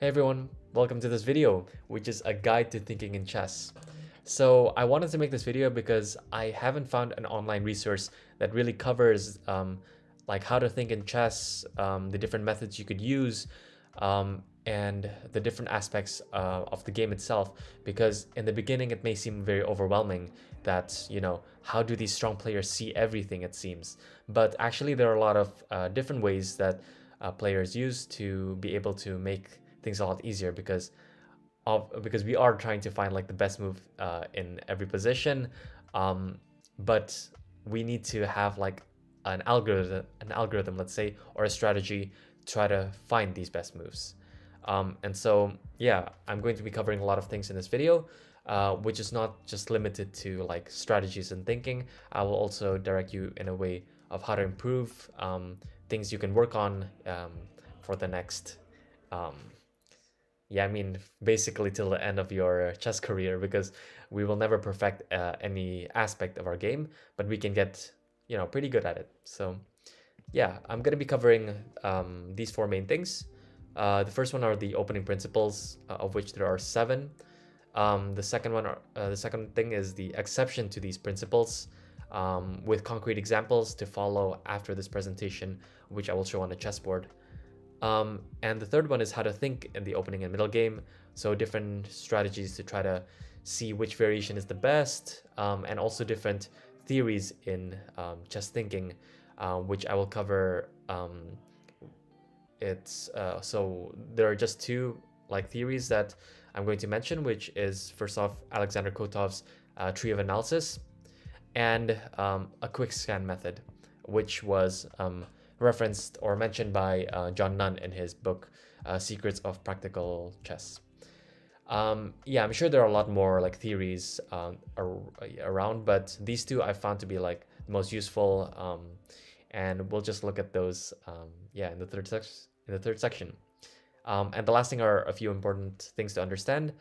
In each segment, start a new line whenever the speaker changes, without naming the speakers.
Hey everyone, welcome to this video, which is a guide to thinking in chess. So I wanted to make this video because I haven't found an online resource that really covers um, like how to think in chess, um, the different methods you could use, um, and the different aspects uh, of the game itself. Because in the beginning, it may seem very overwhelming that, you know, how do these strong players see everything, it seems. But actually, there are a lot of uh, different ways that uh, players use to be able to make things a lot easier because of because we are trying to find like the best move uh, in every position. Um, but we need to have like an algorithm an algorithm let's say or a strategy to try to find these best moves. Um, and so yeah i'm going to be covering a lot of things in this video uh, which is not just limited to like strategies and thinking. I will also direct you in a way of how to improve um, things you can work on um, for the next um, yeah, I mean, basically till the end of your chess career, because we will never perfect uh, any aspect of our game, but we can get, you know, pretty good at it. So, yeah, I'm gonna be covering um, these four main things. Uh, the first one are the opening principles, uh, of which there are seven. Um, the second one, are, uh, the second thing is the exception to these principles, um, with concrete examples to follow after this presentation, which I will show on the chessboard. Um, and the third one is how to think in the opening and middle game. So different strategies to try to see which variation is the best, um, and also different theories in um, chess thinking, uh, which I will cover. Um, it's uh, so there are just two like theories that I'm going to mention, which is first off Alexander Kotov's uh, tree of analysis, and um, a quick scan method, which was um, referenced or mentioned by uh, John Nunn in his book uh, Secrets of Practical Chess. Um, yeah, I'm sure there are a lot more like theories um, ar around, but these two I found to be like the most useful, um, and we'll just look at those. Um, yeah, in the third section. In the third section, um, and the last thing are a few important things to understand.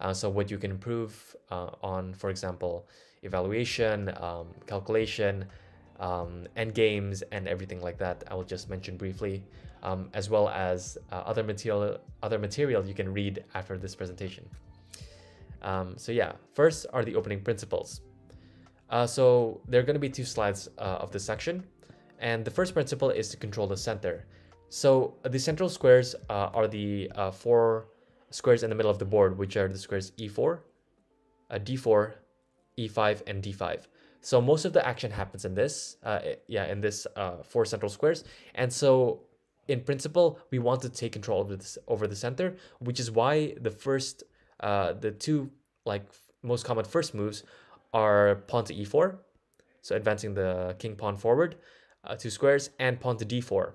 Uh, so what you can improve uh, on, for example, evaluation, um, calculation, um, end games and everything like that I will just mention briefly um, as well as uh, other material other material you can read after this presentation. Um, so yeah first are the opening principles. Uh, so there are going to be two slides uh, of this section and the first principle is to control the center. So the central squares uh, are the uh, four squares in the middle of the board which are the squares e4 d4 e5 and d5 so most of the action happens in this, uh, yeah, in this uh, four central squares. And so in principle, we want to take control over this over the center, which is why the first, uh, the two like most common first moves are pawn to e4, so advancing the king pawn forward, uh, two squares, and pawn to d4.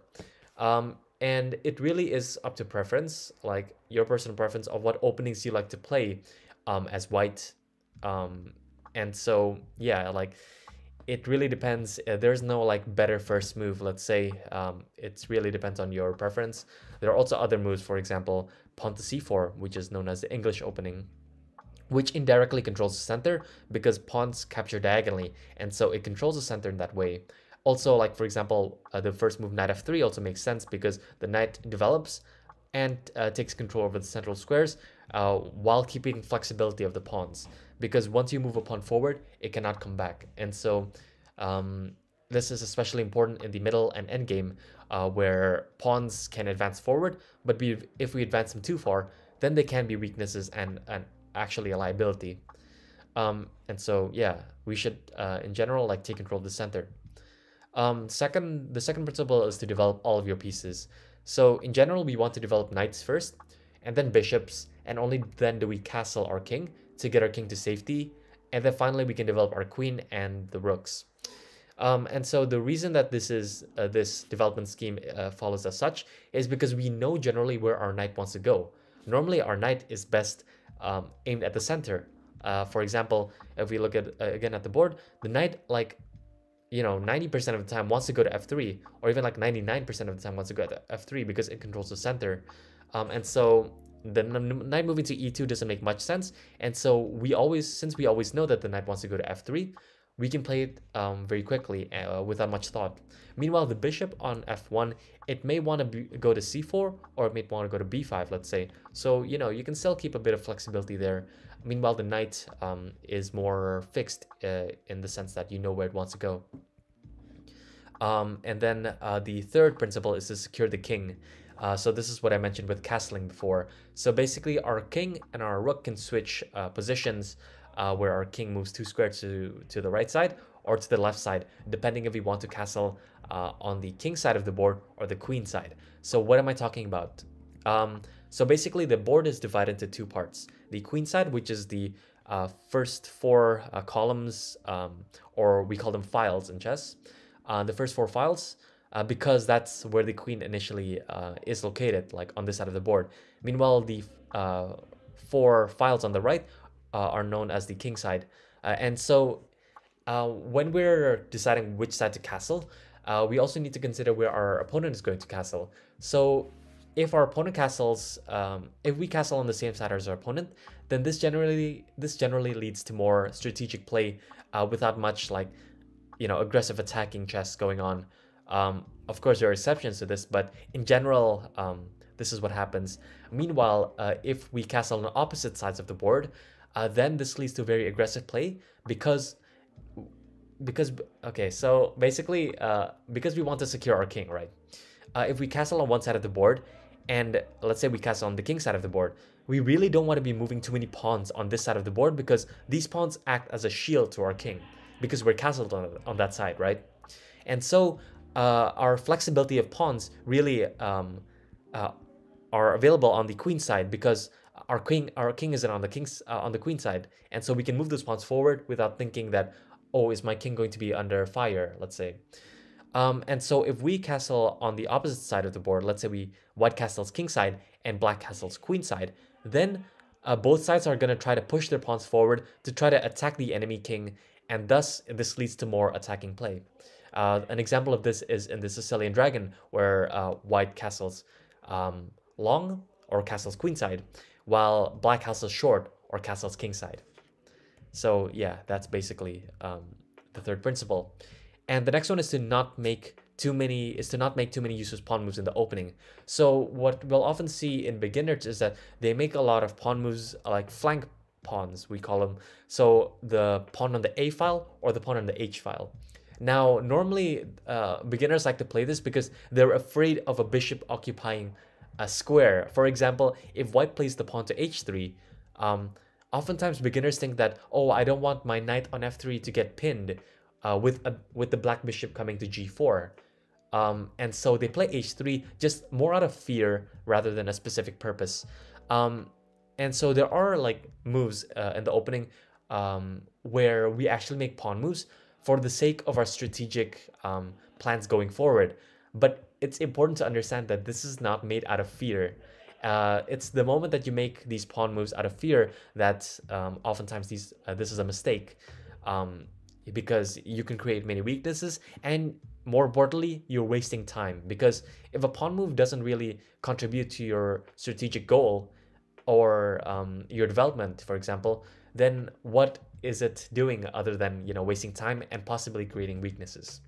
Um, and it really is up to preference, like your personal preference of what openings you like to play um, as white. Um, and so yeah like it really depends uh, there's no like better first move let's say um, it really depends on your preference. There are also other moves for example pawn to c4 which is known as the english opening which indirectly controls the center because pawns capture diagonally and so it controls the center in that way. Also like for example uh, the first move knight f3 also makes sense because the knight develops and uh, takes control over the central squares uh, while keeping flexibility of the pawns because once you move a pawn forward, it cannot come back. And so um, this is especially important in the middle and end game uh, where pawns can advance forward, but we, if we advance them too far, then they can be weaknesses and, and actually a liability. Um, and so, yeah, we should, uh, in general, like take control of the center. Um, second, the second principle is to develop all of your pieces. So in general, we want to develop knights first, and then bishops, and only then do we castle our king to get our king to safety. And then finally, we can develop our queen and the rooks. Um, and so the reason that this is uh, this development scheme uh, follows as such is because we know generally where our knight wants to go. Normally, our knight is best um, aimed at the center. Uh, for example, if we look at uh, again at the board, the knight like you know 90% of the time wants to go to f3 or even like 99% of the time wants to go to f3 because it controls the center. Um, and so the knight moving to e2 doesn't make much sense. And so we always, since we always know that the knight wants to go to f3, we can play it um, very quickly uh, without much thought. Meanwhile, the bishop on f1, it may want to go to c4 or it may want to go to b5, let's say. So, you know, you can still keep a bit of flexibility there. Meanwhile, the knight um, is more fixed uh, in the sense that you know where it wants to go. Um, and then uh, the third principle is to secure the king. Uh, so this is what I mentioned with castling before. So basically our king and our rook can switch uh, positions uh, where our king moves two squares to, to the right side or to the left side, depending if we want to castle uh, on the king side of the board or the queen side. So what am I talking about? Um, so basically the board is divided into two parts. The queen side, which is the uh, first four uh, columns, um, or we call them files in chess. The first four files, uh, because that's where the queen initially uh, is located, like on this side of the board. Meanwhile, the four files on the right are known as the king side. and so when we're deciding which side to castle, uh, we also need to consider where our opponent is going to castle. So if our opponent castles, um, if we castle on the same side as our opponent, then this generally this generally leads to more strategic play uh, without much like, you know, aggressive attacking chess going on. Um, of course, there are exceptions to this, but in general, um, this is what happens. Meanwhile, uh, if we castle on opposite sides of the board, uh, then this leads to very aggressive play because because okay so basically uh, because we want to secure our king right uh, if we castle on one side of the board and let's say we castle on the king side of the board we really don't want to be moving too many pawns on this side of the board because these pawns act as a shield to our king because we're castled on, on that side right and so uh, our flexibility of pawns really um, uh, are available on the queen side because our king our king isn't on the king's uh, on the queen side and so we can move those pawns forward without thinking that oh, is my king going to be under fire, let's say. Um, and so if we castle on the opposite side of the board, let's say we white castles king side and black castles queen side, then uh, both sides are going to try to push their pawns forward to try to attack the enemy king, and thus this leads to more attacking play. Uh, an example of this is in the Sicilian Dragon, where uh, white castles um, long or castles queen side, while black castles short or castles king side. So yeah, that's basically um, the third principle. And the next one is to not make too many is to not make too many useless pawn moves in the opening. So what we'll often see in beginners is that they make a lot of pawn moves like flank pawns, we call them. So the pawn on the A file or the pawn on the H file. Now, normally uh, beginners like to play this because they're afraid of a bishop occupying a square. For example, if white plays the pawn to h3, um, oftentimes beginners think that, oh, I don't want my knight on f3 to get pinned uh, with, a, with the black bishop coming to g4. Um, and so they play h3 just more out of fear rather than a specific purpose. Um, and so there are like moves uh, in the opening um, where we actually make pawn moves for the sake of our strategic um, plans going forward. But it's important to understand that this is not made out of fear. Uh, it's the moment that you make these pawn moves out of fear that um, oftentimes these uh, this is a mistake. Um, because you can create many weaknesses and more importantly you're wasting time. Because if a pawn move doesn't really contribute to your strategic goal or um, your development for example then what is it doing other than you know wasting time and possibly creating weaknesses?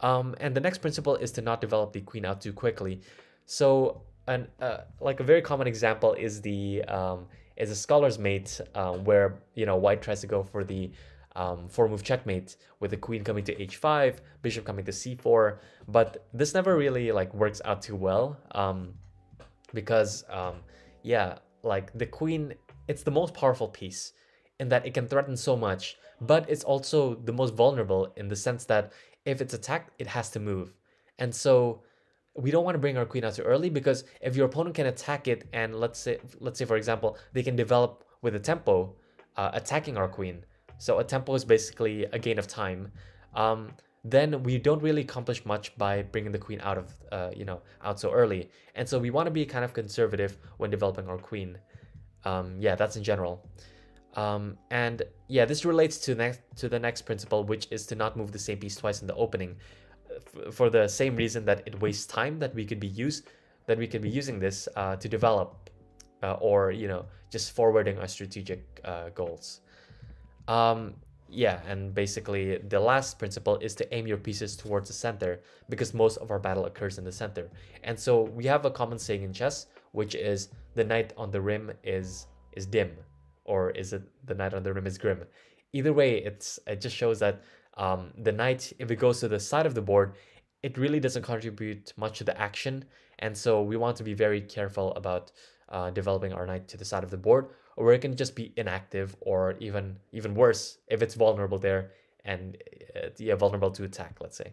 Um, and the next principle is to not develop the queen out too quickly. So an uh, like a very common example is the um, is a scholar's mate um, where you know white tries to go for the um, four move checkmate with the queen coming to h5 bishop coming to c4 but this never really like works out too well um, because um, yeah like the queen it's the most powerful piece in that it can threaten so much but it's also the most vulnerable in the sense that if it's attacked it has to move. And so we don't want to bring our queen out too early because if your opponent can attack it and let's say let's say for example they can develop with a tempo uh, attacking our queen. So a tempo is basically a gain of time. Um, then we don't really accomplish much by bringing the queen out of uh, you know out so early. And so we want to be kind of conservative when developing our queen. Um, yeah that's in general um, and yeah this relates to next to the next principle which is to not move the same piece twice in the opening. For the same reason that it wastes time that we could be used that we could be using this uh, to develop uh, or you know just forwarding our strategic uh, goals. Um, yeah, and basically the last principle is to aim your pieces towards the center because most of our battle occurs in the center. And so we have a common saying in chess, which is the knight on the rim is is dim, or is it the knight on the rim is grim? Either way, it's it just shows that um, the knight, if it goes to the side of the board, it really doesn't contribute much to the action. And so we want to be very careful about uh, developing our knight to the side of the board, or it can just be inactive, or even even worse, if it's vulnerable there and uh, yeah, vulnerable to attack, let's say.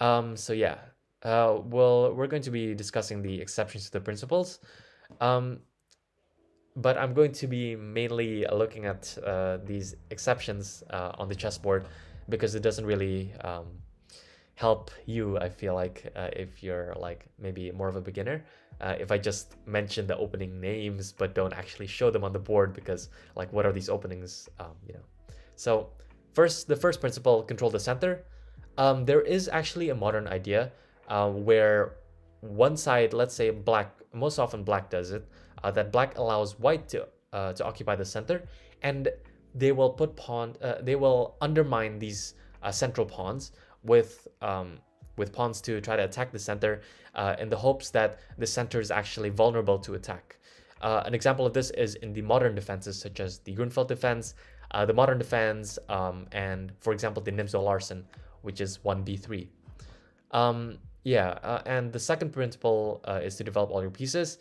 Um, so yeah, uh, well, we're going to be discussing the exceptions to the principles. Um, but I'm going to be mainly looking at uh, these exceptions uh, on the chessboard because it doesn't really um, help you, I feel like, uh, if you're like maybe more of a beginner. Uh, if I just mention the opening names but don't actually show them on the board because like what are these openings, um, you know. So first, the first principle, control the center. Um, there is actually a modern idea uh, where one side, let's say black, most often black does it, uh, that black allows white to uh, to occupy the center, and they will put pawn, uh, they will undermine these uh, central pawns with um, with pawns to try to attack the center uh, in the hopes that the center is actually vulnerable to attack. Uh, an example of this is in the modern defenses such as the Grunfeld defense, the modern defense, um, and for example the Nimzo-Larsen, which is 1b3. Um, yeah, uh, and the second principle uh, is to develop all your pieces.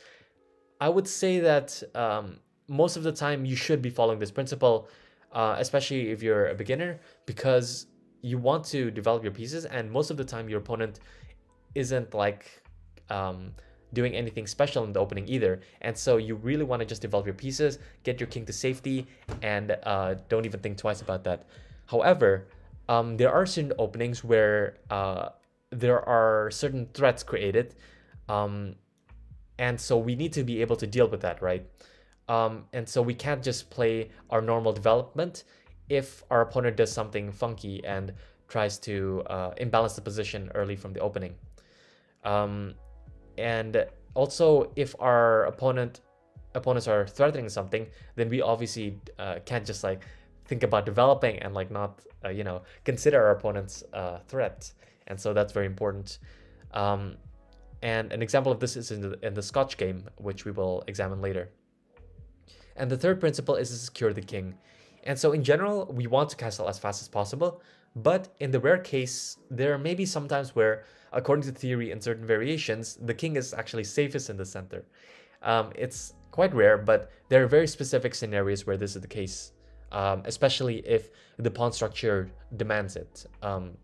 I would say that um, most of the time you should be following this principle, uh, especially if you're a beginner, because you want to develop your pieces, and most of the time your opponent isn't like um, doing anything special in the opening either. And so you really want to just develop your pieces, get your king to safety, and uh, don't even think twice about that. However, um, there are certain openings where uh, there are certain threats created um, and so we need to be able to deal with that, right? Um, and so we can't just play our normal development if our opponent does something funky and tries to uh, imbalance the position early from the opening. Um, and also, if our opponent opponents are threatening something, then we obviously uh, can't just like think about developing and like not uh, you know consider our opponent's uh, threat. And so that's very important. Um, and an example of this is in the, in the Scotch game, which we will examine later. And the third principle is to secure the king. And so in general, we want to castle as fast as possible, but in the rare case, there may be some times where, according to theory and certain variations, the king is actually safest in the center. Um, it's quite rare, but there are very specific scenarios where this is the case, um, especially if the pawn structure demands it. Um,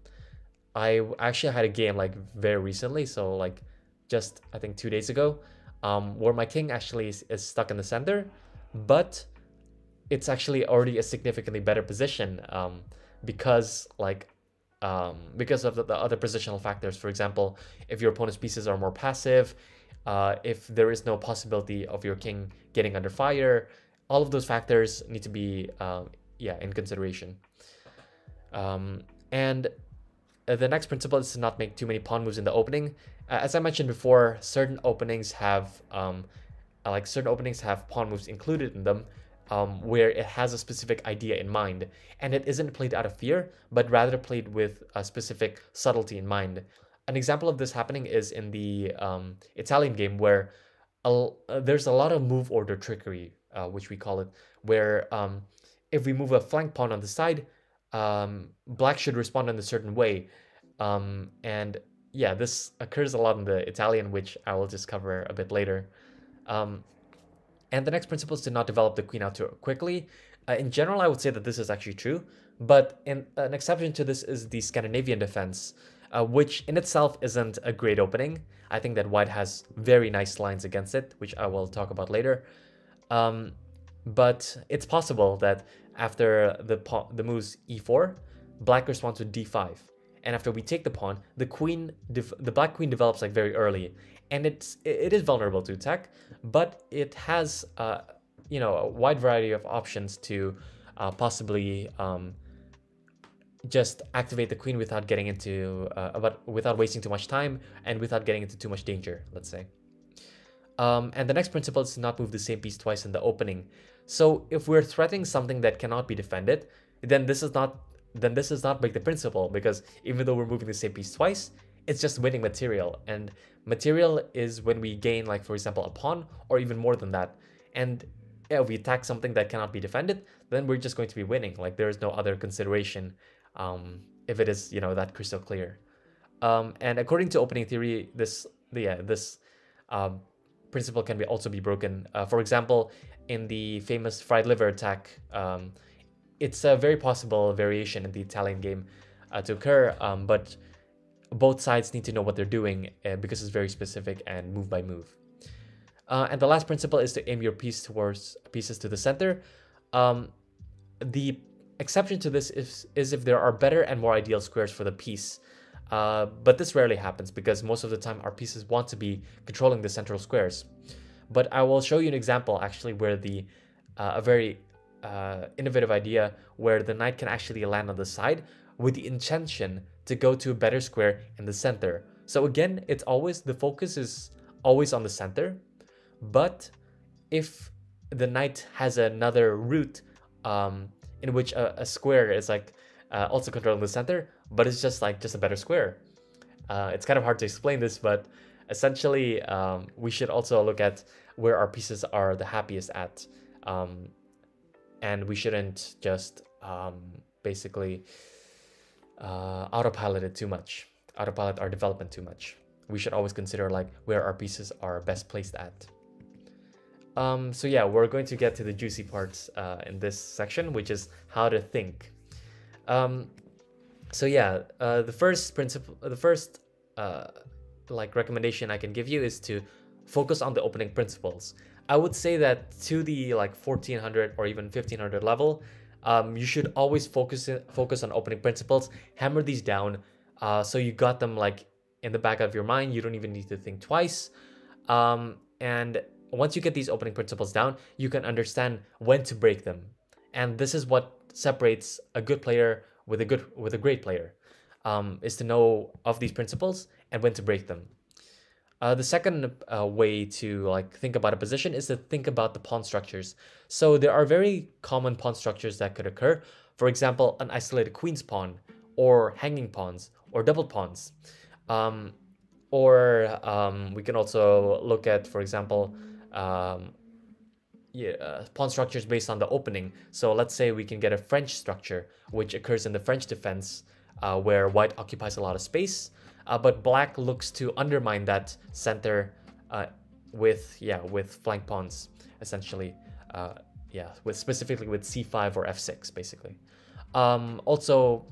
I actually had a game like very recently, so like just I think two days ago, um, where my king actually is, is stuck in the center, but it's actually already a significantly better position um, because like um, because of the, the, other positional factors. For example, if your opponent's pieces are more passive, uh, if there is no possibility of your king getting under fire, all of those factors need to be uh, yeah in consideration. Um, and uh, the next principle is to not make too many pawn moves in the opening uh, as I mentioned before, certain openings have um, uh, like certain openings have pawn moves included in them um, where it has a specific idea in mind and it isn't played out of fear but rather played with a specific subtlety in mind. An example of this happening is in the um, Italian game where a, uh, there's a lot of move order trickery, uh, which we call it, where um, if we move a flank pawn on the side, um, black should respond in a certain way. Um, and yeah, this occurs a lot in the Italian, which I will just cover a bit later. Um, and the next principle is to not develop the queen out too quickly. Uh, in general, I would say that this is actually true, but in, an exception to this is the Scandinavian defense, uh, which in itself isn't a great opening. I think that white has very nice lines against it, which I will talk about later. Um, but it's possible that after the the moves e4, black responds with d5 and after we take the pawn, the queen, the black queen develops like very early, and it's it is vulnerable to attack, but it has uh, you know a wide variety of options to uh, possibly um, just activate the queen without getting into uh, about without wasting too much time and without getting into too much danger. Let's say. Um, and the next principle is to not move the same piece twice in the opening. So if we're threatening something that cannot be defended, then this is not then this does not break the principle because even though we're moving the same piece twice, it's just winning material. And material is when we gain, like for example, a pawn or even more than that. And if we attack something that cannot be defended, then we're just going to be winning. Like there is no other consideration um, if it is, you know, that crystal clear. Um, and according to opening theory, this yeah this um, principle can be also be broken. Uh, for example, in the famous fried liver attack, um, it's a very possible variation in the Italian game uh, to occur, um, but both sides need to know what they're doing uh, because it's very specific and move by move. Uh, and the last principle is to aim your piece towards pieces to the center. Um, the exception to this is, is if there are better and more ideal squares for the piece. Uh, but this rarely happens because most of the time our pieces want to be controlling the central squares. But I will show you an example actually where the uh, a very uh, innovative idea where the knight can actually land on the side with the intention to go to a better square in the center. So again, it's always the focus is always on the center, but if the knight has another route um, in which a, a square is like uh, also controlling the center, but it's just like just a better square. Uh, it's kind of hard to explain this, but essentially um, we should also look at where our pieces are the happiest at. Um, and we shouldn't just um, basically uh, autopilot it too much, autopilot our development too much. We should always consider like where our pieces are best placed at. Um, so yeah, we're going to get to the juicy parts uh, in this section, which is how to think. Um, so yeah, uh, the first principle, the first uh, like recommendation I can give you is to focus on the opening principles. I would say that to the like 1400 or even 1500 level, um, you should always focus focus on opening principles, hammer these down, uh, so you got them like in the back of your mind. You don't even need to think twice. Um, and once you get these opening principles down, you can understand when to break them. And this is what separates a good player with a good with a great player, um, is to know of these principles and when to break them. Uh, the second uh, way to like think about a position is to think about the pawn structures. So there are very common pawn structures that could occur. For example, an isolated queen's pawn, or hanging pawns, or double pawns. Um, or um, we can also look at, for example, um, yeah, uh, pawn structures based on the opening. So let's say we can get a French structure, which occurs in the French defense, uh, where white occupies a lot of space uh, but black looks to undermine that center uh, with yeah with flank pawns essentially uh, yeah with specifically with c5 or f6 basically. Um, also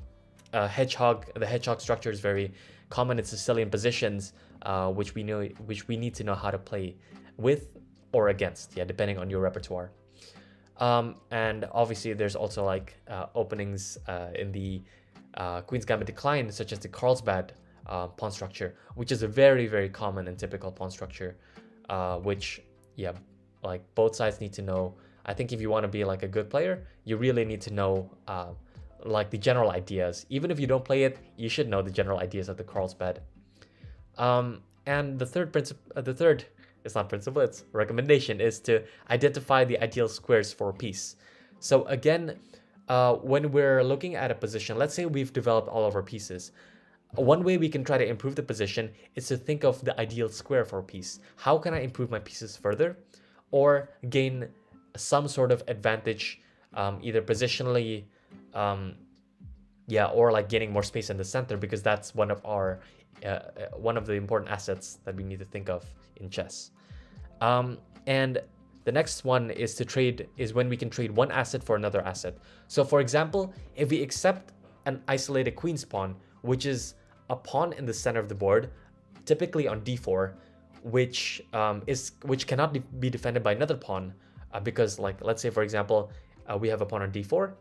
uh, hedgehog the hedgehog structure is very common in Sicilian positions uh, which we know which we need to know how to play with or against yeah depending on your repertoire. Um, and obviously there's also like uh, openings in the Queen's Gambit decline such as the Carlsbad uh, pawn structure, which is a very, very common and typical pawn structure, uh, which, yeah, like both sides need to know. I think if you want to be like a good player, you really need to know uh, like the general ideas. Even if you don't play it, you should know the general ideas of the Carlsbad. Um, and the third principle, uh, the third, it's not principle, it's recommendation, is to identify the ideal squares for a piece. So again, uh, when we're looking at a position, let's say we've developed all of our pieces. One way we can try to improve the position is to think of the ideal square for a piece. How can I improve my pieces further? Or gain some sort of advantage, um, either positionally, um, yeah, or like gaining more space in the center because that's one of our, uh, uh, one of the important assets that we need to think of in chess. Um, and the next one is to trade, is when we can trade one asset for another asset. So for example, if we accept an isolated queen's pawn, which is a pawn in the center of the board, typically on d4, which um, is which cannot de be defended by another pawn, uh, because like let's say for example, uh, we have a pawn on d4,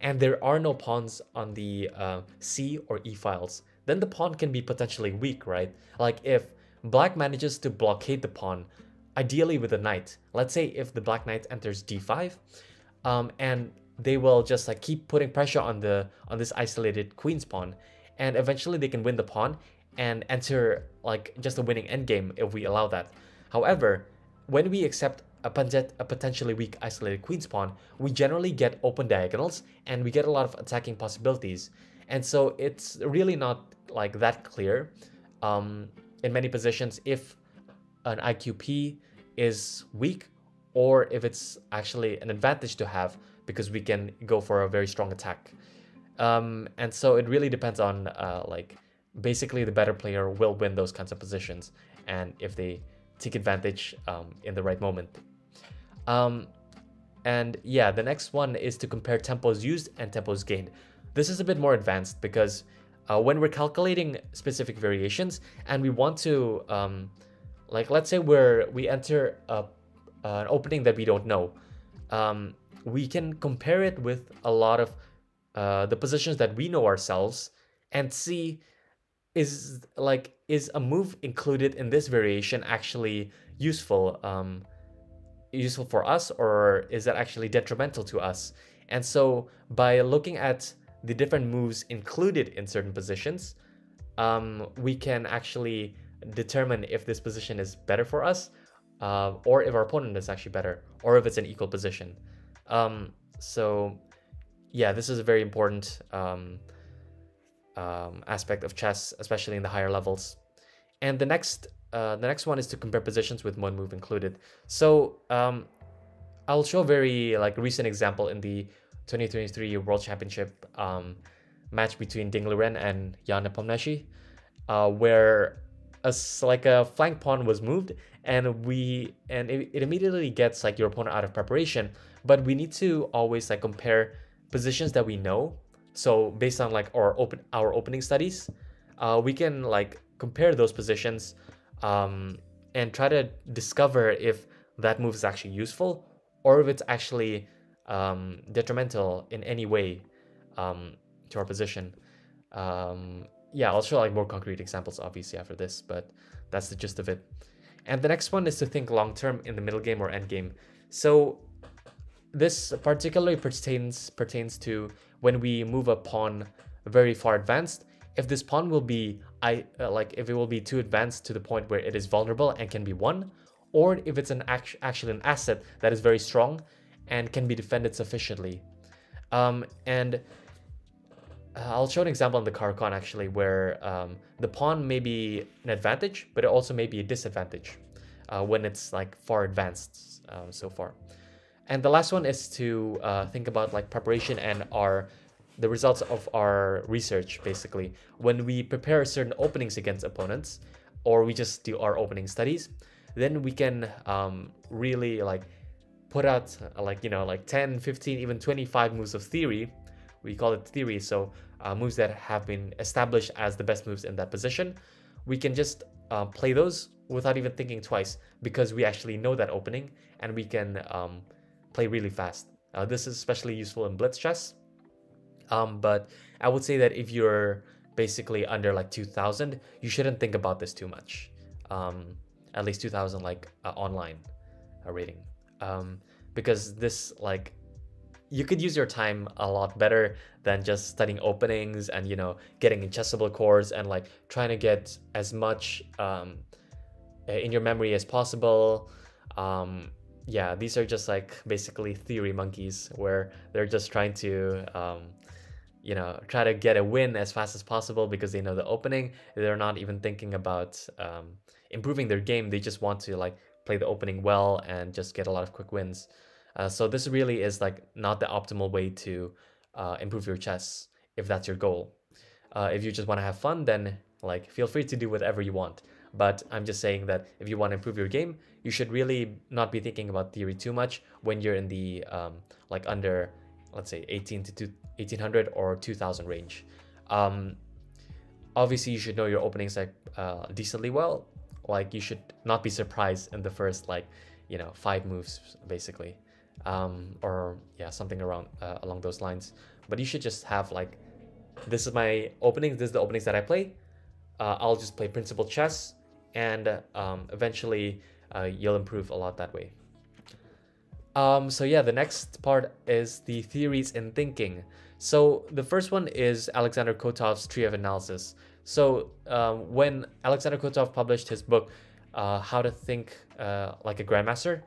and there are no pawns on the uh, c or e files. Then the pawn can be potentially weak, right? Like if black manages to blockade the pawn, ideally with a knight. Let's say if the black knight enters d5, um, and they will just like keep putting pressure on the on this isolated queen's pawn and eventually they can win the pawn and enter like just a winning endgame if we allow that. However, when we accept a, potentially weak isolated queen's pawn, we generally get open diagonals and we get a lot of attacking possibilities. And so it's really not like that clear um, in many positions if an IQP is weak or if it's actually an advantage to have because we can go for a very strong attack. Um, and so it really depends on uh, like basically the better player will win those kinds of positions and if they take advantage um, in the right moment. Um, and yeah, the next one is to compare tempos used and tempos gained. This is a bit more advanced because uh, when we're calculating specific variations and we want to, um, like let's say we're, we enter a, an opening that we don't know, um, we can compare it with a lot of uh, the positions that we know ourselves and see is like is a move included in this variation actually useful um, useful for us or is that actually detrimental to us? And so by looking at the different moves included in certain positions um, we can actually determine if this position is better for us uh, or if our opponent is actually better or if it's an equal position. Um, so yeah this is a very important um, um, aspect of chess, especially in the higher levels. And the next uh, the next one is to compare positions with one move included. So um, I'll show a very like recent example in the 2023 World Championship um, match between Ding Liren and Jan Nepomniachtchi, uh, where a, like a flank pawn was moved and we and it, it immediately gets like your opponent out of preparation. But we need to always like compare positions that we know so based on like our open our opening studies, uh, we can like compare those positions um, and try to discover if that move is actually useful or if it's actually um, detrimental in any way um, to our position. Um, yeah, I'll show like more concrete examples obviously after this, but that's the gist of it. And the next one is to think long term in the middle game or end game. So this particularly pertains pertains to when we move a pawn very far advanced, if this pawn will be I uh, like if it will be too advanced to the point where it is vulnerable and can be won, or if it's an act actually an asset that is very strong and can be defended sufficiently. Um, and uh, I'll show an example in the Caro-Kann actually where um, the pawn may be an advantage, but it also may be a disadvantage uh, when it's like far advanced um, so far. And the last one is to uh, think about like preparation and our the results of our research basically. When we prepare certain openings against opponents, or we just do our opening studies, then we can um, really like put out like you know like 10, 15, even 25 moves of theory. We call it theory, so uh, moves that have been established as the best moves in that position. We can just uh, play those without even thinking twice because we actually know that opening and we can um, play really fast. Uh, this is especially useful in blitz chess. Um, but I would say that if you're basically under like 2000, you shouldn't think about this too much. Um, at least 2000 like uh, online uh, rating. Um, because this like you could use your time a lot better than just studying openings and you know getting in chessable cores and like trying to get as much um, in your memory as possible um, yeah, these are just like basically theory monkeys where they're just trying to, um, you know, try to get a win as fast as possible because they know the opening. They're not even thinking about um, improving their game. They just want to like play the opening well and just get a lot of quick wins. Uh, so this really is like not the optimal way to uh, improve your chess if that's your goal. Uh, if you just want to have fun, then like feel free to do whatever you want. But I'm just saying that if you want to improve your game, you should really not be thinking about theory too much when you're in the um, like under, let's say 18 to 1800 or 2000 range. Um, obviously, you should know your openings like uh, decently well. Like you should not be surprised in the first like you know five moves basically, um, or yeah something around uh, along those lines. But you should just have like this is my openings. This is the openings that I play. Uh, I'll just play principal chess and um, eventually uh, you'll improve a lot that way. Um, so yeah, the next part is the theories in thinking. So the first one is Alexander Kotov's tree of analysis. So um, when Alexander Kotov published his book, uh, How to Think uh, Like a Grandmaster,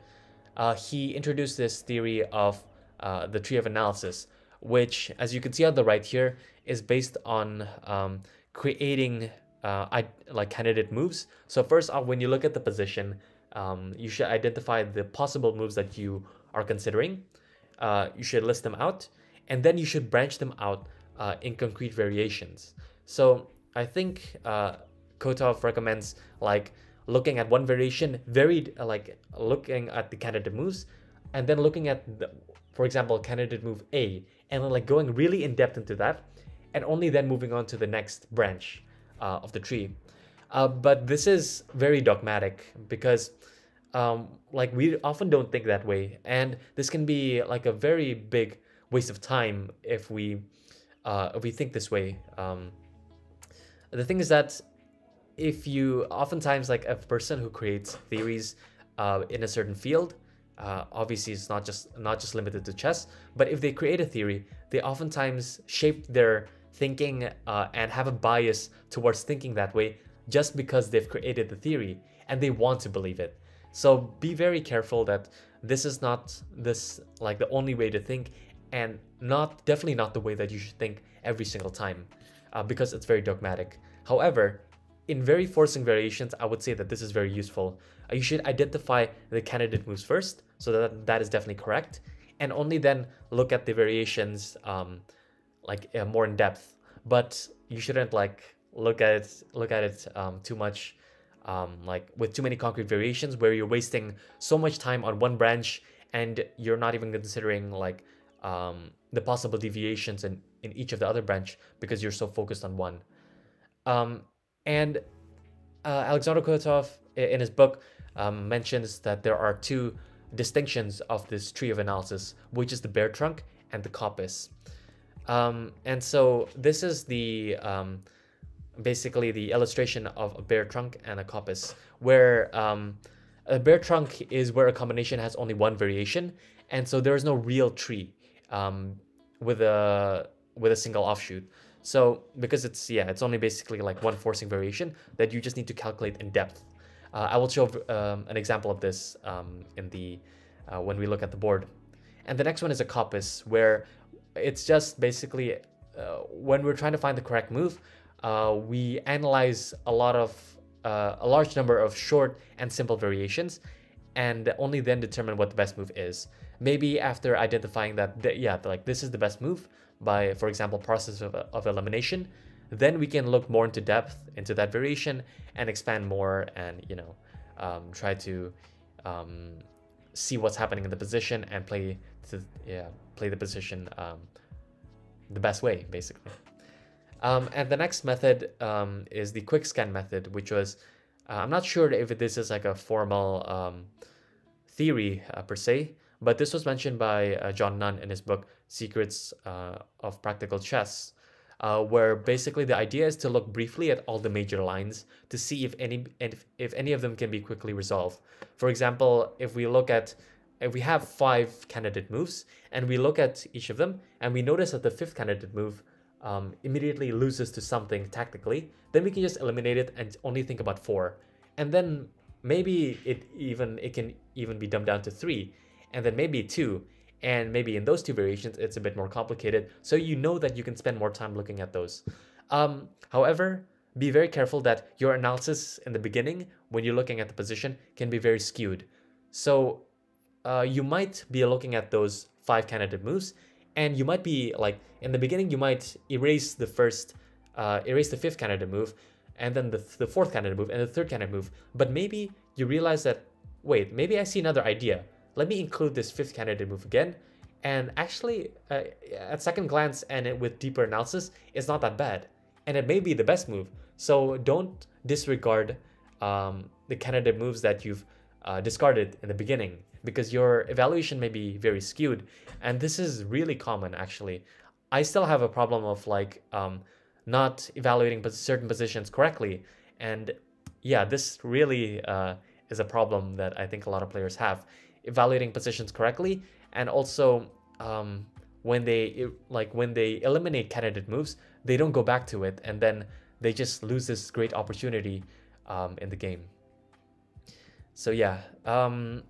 uh, he introduced this theory of uh, the tree of analysis, which, as you can see on the right here, is based on um, creating uh, like candidate moves. So first off, when you look at the position, um, you should identify the possible moves that you are considering. Uh, you should list them out, and then you should branch them out uh, in concrete variations. So I think uh, Kotov recommends like looking at one variation, very like looking at the candidate moves, and then looking at the, for example, candidate move A, and then like going really in depth into that, and only then moving on to the next branch uh, of the tree. Uh, but this is very dogmatic because um, like we often don't think that way, and this can be like a very big waste of time if we uh, if we think this way. Um, the thing is that if you oftentimes like a person who creates theories uh, in a certain field uh, obviously it's not just not just limited to chess but if they create a theory they oftentimes shape their thinking uh, and have a bias towards thinking that way just because they've created the theory and they want to believe it so be very careful that this is not this like the only way to think and not definitely not the way that you should think every single time uh, because it's very dogmatic however in very forcing variations, I would say that this is very useful. Uh, you should identify the candidate moves first, so that that is definitely correct, and only then look at the variations um, like uh, more in depth. But you shouldn't like look at it look at it um, too much, um, like with too many concrete variations where you're wasting so much time on one branch and you're not even considering like um, the possible deviations in, in each of the other branch because you're so focused on one. Um, and uh, Alexander Kotov, in his book, um, mentions that there are two distinctions of this tree of analysis, which is the bare trunk and the coppice. Um, and so this is the um, basically the illustration of a bare trunk and a coppice, where um, a bare trunk is where a combination has only one variation, and so there is no real tree um, with a with a single offshoot. So because it's, yeah, it's only basically like one forcing variation that you just need to calculate in depth. Uh, I will show um, an example of this um, in the, uh, when we look at the board. And the next one is a coppice where it's just basically uh, when we're trying to find the correct move, uh, we analyze a lot of, uh, a large number of short and simple variations and only then determine what the best move is. Maybe after identifying that, th yeah, like this is the best move, by, for example, process of, of elimination, then we can look more into depth into that variation and expand more and, you know, um, try to um, see what's happening in the position and play to, yeah, play the position um, the best way, basically. Um, and the next method um, is the quick scan method, which was, uh, I'm not sure if this is like a formal um, theory uh, per se, but this was mentioned by uh, John Nunn in his book Secrets uh, of Practical Chess, uh, where basically the idea is to look briefly at all the major lines to see if any if, if any of them can be quickly resolved. For example, if we look at if we have five candidate moves and we look at each of them and we notice that the fifth candidate move um, immediately loses to something tactically, then we can just eliminate it and only think about four. And then maybe it even it can even be dumbed down to three and then maybe two. And maybe in those two variations, it's a bit more complicated. So you know that you can spend more time looking at those. Um, however, be very careful that your analysis in the beginning, when you're looking at the position, can be very skewed. So uh, you might be looking at those five candidate moves, and you might be like in the beginning, you might erase the first, uh, erase the fifth candidate move, and then the, the fourth candidate move, and the third candidate move. But maybe you realize that, wait, maybe I see another idea let me include this fifth candidate move again. And actually, uh, at second glance and it, with deeper analysis, it's not that bad. And it may be the best move. So don't disregard um, the candidate moves that you've uh, discarded in the beginning because your evaluation may be very skewed. And this is really common, actually. I still have a problem of like um, not evaluating certain positions correctly. And yeah, this really uh, is a problem that I think a lot of players have evaluating positions correctly and also um, when they like when they eliminate candidate moves they don't go back to it and then they just lose this great opportunity um, in the game so yeah um,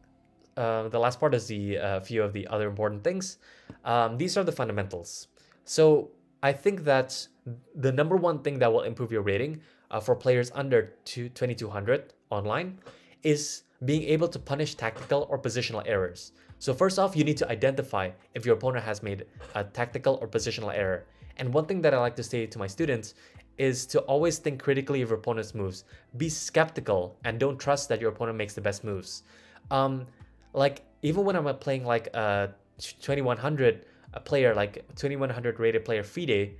uh, the last part is the uh, few of the other important things. Um, these are the fundamentals. So I think that the number one thing that will improve your rating uh, for players under 2200 online is being able to punish tactical or positional errors. So first off, you need to identify if your opponent has made a tactical or positional error. And one thing that I like to say to my students is to always think critically of your opponent's moves. Be skeptical and don't trust that your opponent makes the best moves. Um, like even when I'm playing like a 2100 a player, like 2100 rated player FIDE,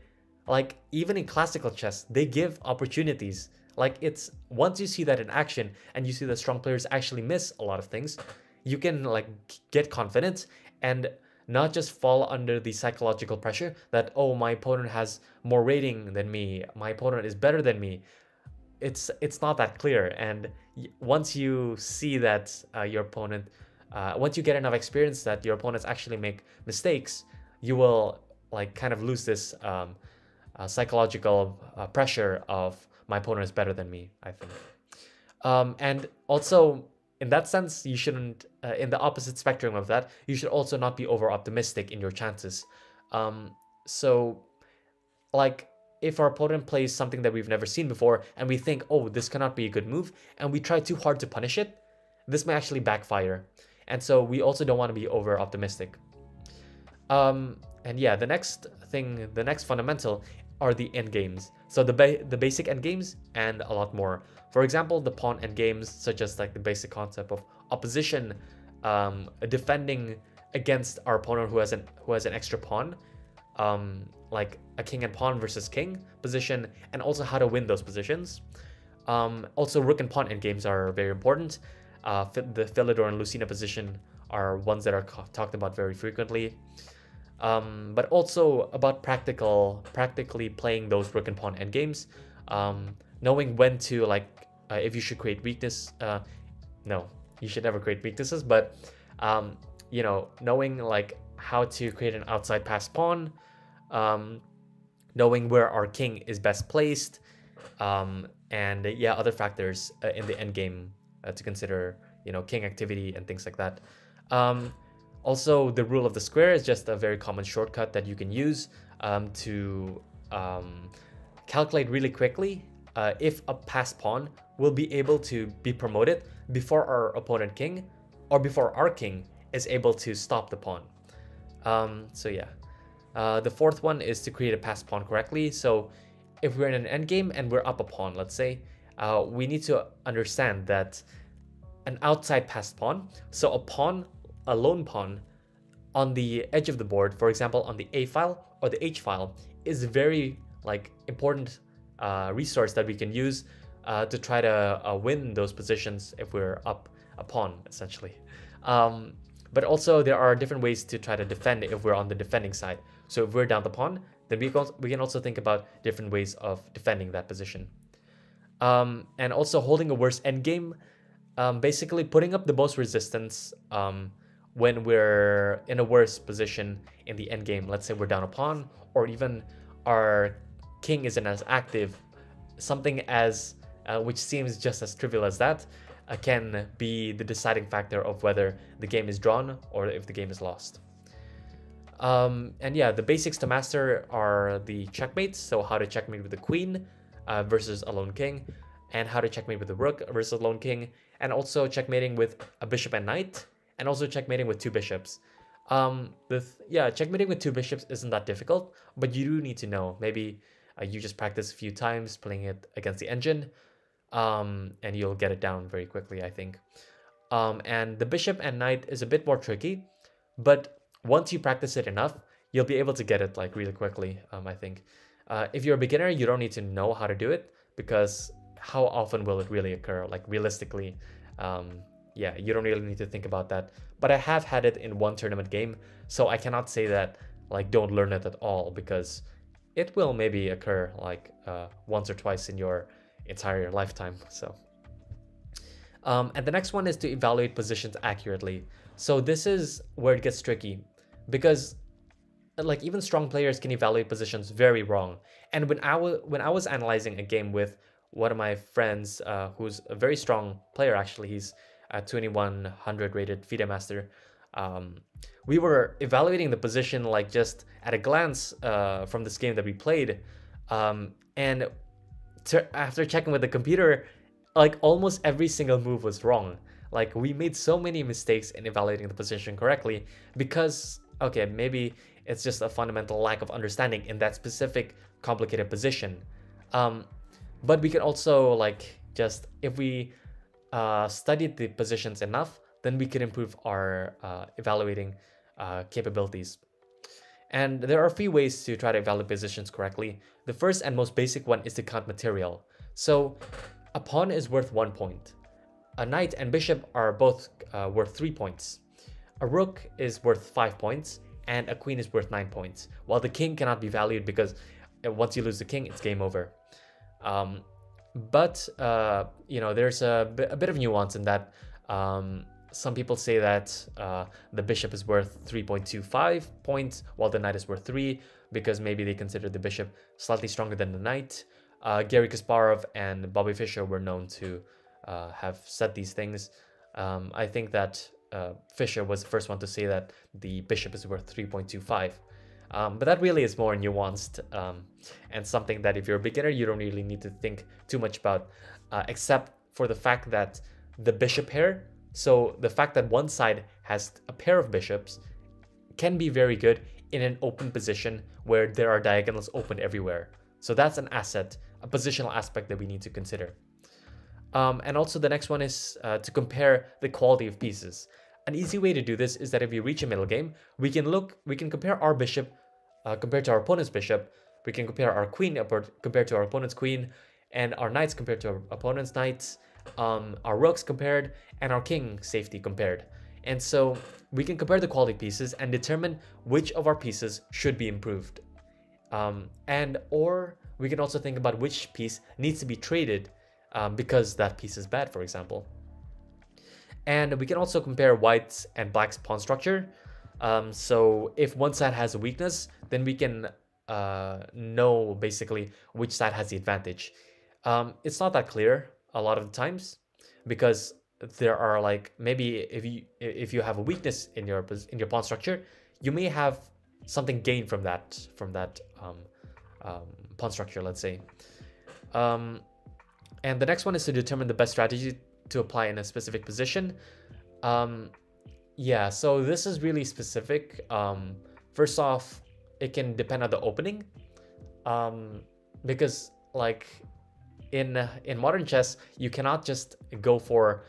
like even in classical chess, they give opportunities. Like it's once you see that in action and you see that strong players actually miss a lot of things, you can like get confidence and not just fall under the psychological pressure that oh my opponent has more rating than me, my opponent is better than me. It's it's not that clear and once you see that uh, your opponent uh, once you get enough experience that your opponents actually make mistakes, you will like kind of lose this um, uh, psychological uh, pressure of my opponent is better than me. I think, um, and also in that sense, you shouldn't. Uh, in the opposite spectrum of that, you should also not be over optimistic in your chances. Um, so, like if our opponent plays something that we've never seen before and we think, oh, this cannot be a good move, and we try too hard to punish it, this may actually backfire. And so we also don't want to be over optimistic. Um, and yeah, the next thing, the next fundamental are the endgames. So the ba the basic endgames and a lot more. For example, the pawn endgames, such as like the basic concept of opposition, um, defending against our opponent who has an who has an extra pawn, um, like a king and pawn versus king position, and also how to win those positions. Um, also, rook and pawn endgames are very important. Uh, the Philidor and Lucena position are ones that are talked about very frequently um, but also about practical, practically playing those rook and pawn endgames, um, knowing when to like, uh, if you should create weakness. Uh, no, you should never create weaknesses, but um, you know, knowing like how to create an outside pass pawn, um, knowing where our king is best placed, um, and yeah, other factors uh, in the endgame uh, to consider, you know, king activity and things like that. Um, also, the rule of the square is just a very common shortcut that you can use um, to um, calculate really quickly uh, if a passed pawn will be able to be promoted before our opponent king or before our king is able to stop the pawn. Um, so yeah. Uh, the fourth one is to create a passed pawn correctly. So if we're in an endgame and we're up a pawn, let's say, uh, we need to understand that an outside passed pawn, so a pawn a lone pawn on the edge of the board, for example, on the A file or the H file, is very like important uh, resource that we can use uh, to try to uh, win those positions if we're up a pawn, essentially. Um, but also there are different ways to try to defend if we're on the defending side. So if we're down the pawn, then we, we can also think about different ways of defending that position. Um, and also holding a worse endgame, um, basically putting up the most resistance um, when we're in a worse position in the end game. Let's say we're down a pawn, or even our king isn't as active. Something as uh, which seems just as trivial as that uh, can be the deciding factor of whether the game is drawn or if the game is lost. Um, and yeah, the basics to master are the checkmates, so how to checkmate with the queen uh, versus a lone king, and how to checkmate with the rook versus a lone king, and also checkmating with a bishop and knight, and also checkmating with two bishops. Um, the th yeah, checkmating with two bishops isn't that difficult, but you do need to know. Maybe uh, you just practice a few times playing it against the engine, um, and you'll get it down very quickly, I think. Um, and the bishop and knight is a bit more tricky, but once you practice it enough, you'll be able to get it like really quickly, um, I think. Uh, if you're a beginner, you don't need to know how to do it because how often will it really occur? Like realistically, um, yeah, you don't really need to think about that. But I have had it in one tournament game, so I cannot say that like don't learn it at all because it will maybe occur like uh, once or twice in your entire lifetime. So, um, and the next one is to evaluate positions accurately. So this is where it gets tricky because like even strong players can evaluate positions very wrong. And when I was when I was analyzing a game with one of my friends, uh, who's a very strong player, actually, he's a 2100 rated FIDE master, um, we were evaluating the position like just at a glance uh, from this game that we played. Um, and after checking with the computer, like almost every single move was wrong. Like we made so many mistakes in evaluating the position correctly because, okay, maybe it's just a fundamental lack of understanding in that specific complicated position. Um, but we can also like just, if we uh, studied the positions enough, then we can improve our uh, evaluating uh, capabilities. And there are a few ways to try to evaluate positions correctly. The first and most basic one is to count material. So a pawn is worth one point. A knight and bishop are both uh, worth three points. A rook is worth five points and a queen is worth nine points. While the king cannot be valued because uh, once you lose the king, it's game over. Um, but, uh, you know, there's a, bit of nuance in that um, some people say that uh, the bishop is worth 3.25 points while the knight is worth 3 because maybe they consider the bishop slightly stronger than the knight. Uh, Garry Kasparov and Bobby Fischer were known to uh, have said these things. Um, I think that uh, Fischer was the first one to say that the bishop is worth 3.25. Um, but that really is more nuanced um, and something that if you're a beginner, you don't really need to think too much about, uh, except for the fact that the bishop pair so the fact that one side has a pair of bishops can be very good in an open position where there are diagonals open everywhere. So that's an asset, a positional aspect that we need to consider. Um, and also the next one is uh, to compare the quality of pieces. An easy way to do this is that if we reach a middle game, we can look, we can compare our bishop uh, compared to our opponent's bishop, we can compare our queen compared to our opponent's queen, and our knights compared to our opponent's knights, um, our rooks compared, and our king safety compared. And so we can compare the quality pieces and determine which of our pieces should be improved. Um, and or we can also think about which piece needs to be traded um, because that piece is bad, for example. And we can also compare white's and black's pawn structure. Um, so if one side has a weakness, then we can uh, know basically which side has the advantage. Um, it's not that clear, a lot of the times because there are like maybe if you if you have a weakness in your in your pawn structure you may have something gained from that from that um, um, pawn structure let's say um, and the next one is to determine the best strategy to apply in a specific position um, yeah so this is really specific um, first off it can depend on the opening um, because like in in modern chess, you cannot just go for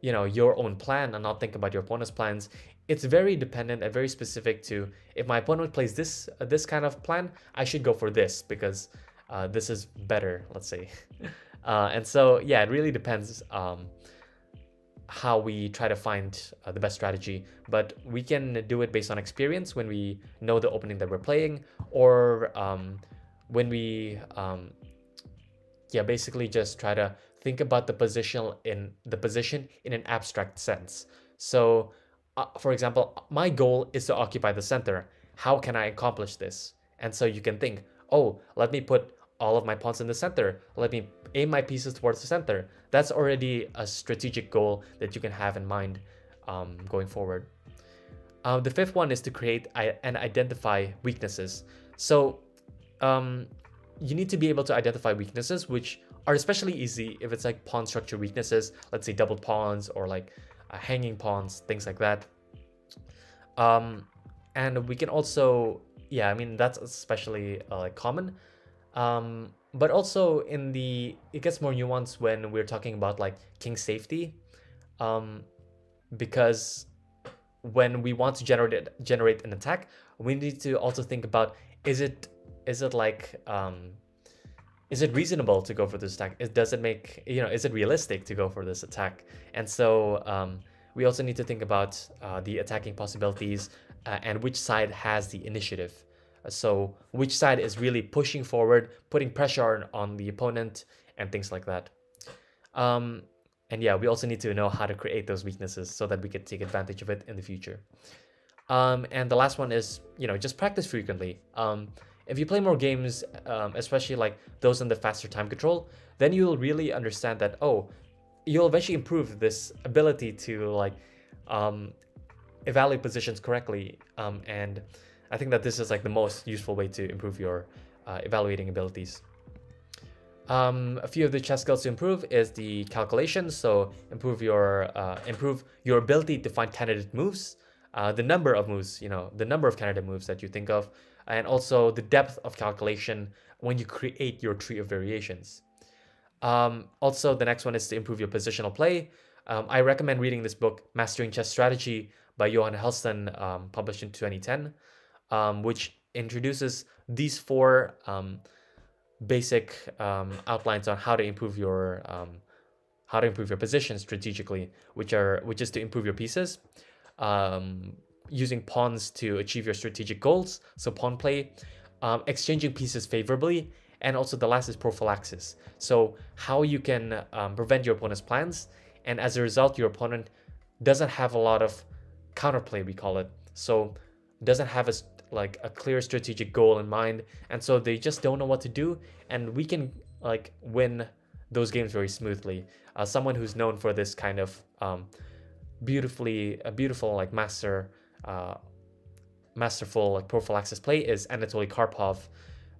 you know your own plan and not think about your opponent's plans. It's very dependent and very specific to if my opponent plays this uh, this kind of plan, I should go for this because uh, this is better. Let's say, uh, and so yeah, it really depends. Um, how we try to find uh, the best strategy but we can do it based on experience when we know the opening that we're playing or um, when we um, yeah, basically just try to think about the position in the position in an abstract sense. So, uh, for example, my goal is to occupy the center. How can I accomplish this? And so you can think, oh, let me put all of my pawns in the center. Let me aim my pieces towards the center. That's already a strategic goal that you can have in mind um, going forward. Uh, the fifth one is to create and identify weaknesses. So um, you need to be able to identify weaknesses, which are especially easy if it's like pawn structure weaknesses, let's say double pawns or like uh, hanging pawns, things like that. Um, and we can also, yeah, I mean, that's especially uh, like common. Um, but also in the, it gets more nuanced when we're talking about like king safety. Um, because when we want to generate generate an attack, we need to also think about is it is it like um is it reasonable to go for this attack? Does it make you know is it realistic to go for this attack? And so um, we also need to think about uh, the attacking possibilities uh, and which side has the initiative. So which side is really pushing forward, putting pressure on, the opponent, and things like that. Um, and yeah, we also need to know how to create those weaknesses so that we can take advantage of it in the future. Um, and the last one is, you know, just practice frequently. Um, if you play more games, um, especially like those in the faster time control, then you'll really understand that, oh, you'll eventually improve this ability to like um, evaluate positions correctly. Um, and I think that this is like the most useful way to improve your uh, evaluating abilities. Um, a few of the chess skills to improve is the calculation. So improve your uh, improve your ability to find candidate moves, uh, the number of moves, you know, the number of candidate moves that you think of, and also the depth of calculation when you create your tree of variations. Um, also, the next one is to improve your positional play. Um, I recommend reading this book, Mastering Chess Strategy by Johan Hellsten, um, published in 2010, um, which introduces these four um, basic um, outlines on how to improve your how to improve your position strategically, which are which is to improve your pieces, using pawns to achieve your strategic goals. So pawn play, exchanging pieces favorably, and also the last is prophylaxis. So how you can um, prevent your opponent's plans, and as a result, your opponent doesn't have a lot of counterplay, we call it. So doesn't have a like a clear strategic goal in mind, and so they just don't know what to do, and we can like win those games very smoothly. Uh, someone who's known for this kind of um, beautifully, a beautiful like master, uh, masterful like prophylaxis play is Anatoly Karpov,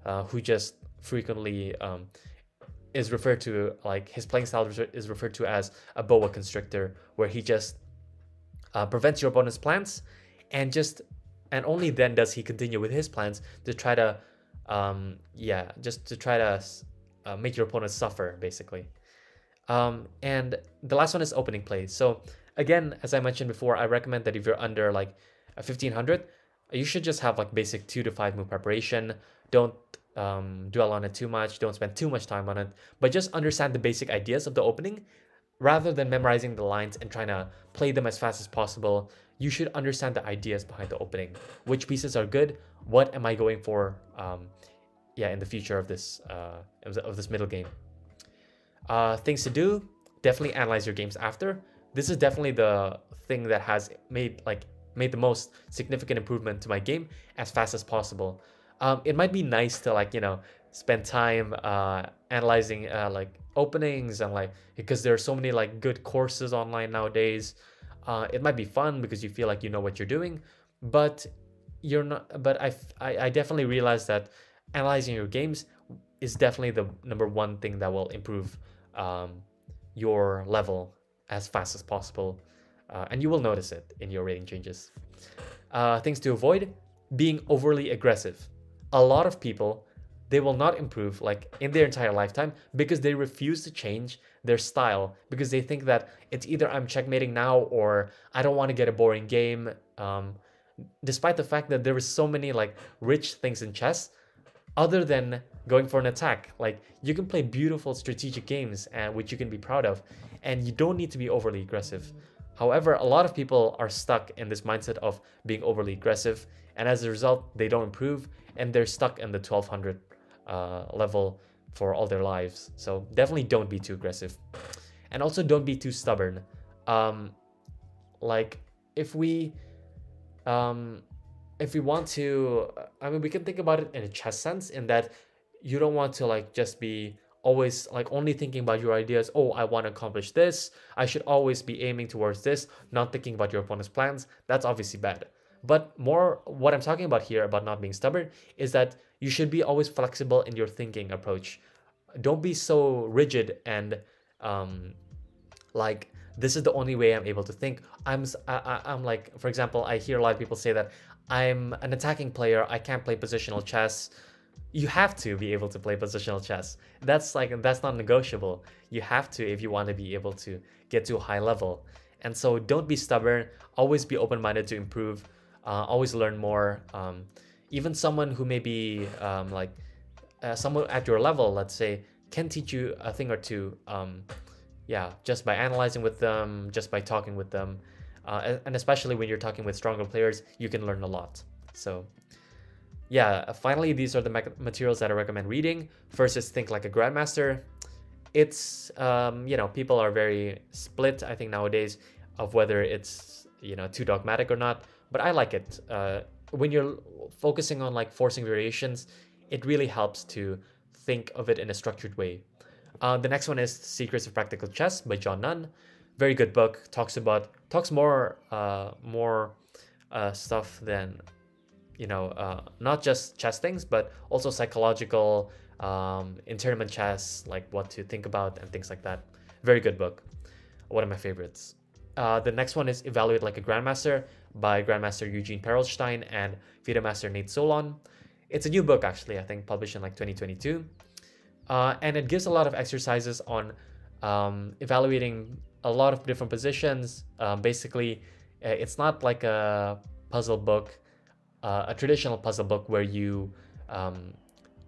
uh, who just frequently um, is referred to like his playing style is referred to as a boa constrictor, where he just uh, prevents your opponent's plans, and just and only then does he continue with his plans to try to, um, yeah, just to try to uh, make your opponent suffer basically. Um, and the last one is opening play. So again, as I mentioned before, I recommend that if you're under like a 1500, you should just have like basic two to five move preparation. Don't um, dwell on it too much, don't spend too much time on it, but just understand the basic ideas of the opening rather than memorizing the lines and trying to play them as fast as possible. You should understand the ideas behind the opening. Which pieces are good? What am I going for? Um, yeah, in the future of this uh, of this middle game. Uh, things to do: definitely analyze your games after. This is definitely the thing that has made like made the most significant improvement to my game as fast as possible um, it might be nice to like you know spend time uh, analyzing uh, like openings and like because there are so many like good courses online nowadays. Uh, it might be fun because you feel like you know what you're doing but you're not but I, I, I definitely realize that analyzing your games is definitely the number one thing that will improve um, your level as fast as possible uh, and you will notice it in your rating changes. Uh, things to avoid being overly aggressive. A lot of people they will not improve like in their entire lifetime because they refuse to change their style because they think that it's either I'm checkmating now or I don't want to get a boring game. Um, despite the fact that there is so many like rich things in chess, other than going for an attack, like you can play beautiful strategic games and uh, which you can be proud of, and you don't need to be overly aggressive. However, a lot of people are stuck in this mindset of being overly aggressive, and as a result, they don't improve and they're stuck in the 1200 uh, level for all their lives. So definitely don't be too aggressive. And also don't be too stubborn. Um, like if we um, if we want to I mean we can think about it in a chess sense in that you don't want to like just be always like only thinking about your ideas oh i want to accomplish this i should always be aiming towards this not thinking about your opponent's plans that's obviously bad but more what I'm talking about here about not being stubborn is that you should be always flexible in your thinking approach. Don't be so rigid and um, like this is the only way I'm able to think. I'm I, I'm like for example, I hear a lot of people say that I'm an attacking player. I can't play positional chess. You have to be able to play positional chess. That's like that's not negotiable. You have to if you want to be able to get to a high level. And so don't be stubborn. Always be open-minded to improve uh, always learn more. Um, even someone who may be um, like uh, someone at your level, let's say, can teach you a thing or two. Um, yeah, just by analyzing with them, just by talking with them, uh, and especially when you're talking with stronger players, you can learn a lot. So, yeah. Finally, these are the materials that I recommend reading. First is Think Like a Grandmaster. It's um, you know people are very split. I think nowadays of whether it's you know too dogmatic or not but I like it. Uh, when you're focusing on like forcing variations, it really helps to think of it in a structured way. Uh, the next one is Secrets of Practical Chess by John Nunn. Very good book. Talks about talks more uh, more uh, stuff than you know uh, not just chess things, but also psychological um, tournament chess, like what to think about and things like that. Very good book. One of my favorites. Uh, the next one is Evaluate Like a Grandmaster by Grandmaster Eugene Perelshteyn and FIDE Master Nate Solon. It's a new book, actually, I think, published in like 2022. Uh, and it gives a lot of exercises on um, evaluating a lot of different positions. Um, basically, uh, it's not like a puzzle book, uh, a traditional puzzle book where you um,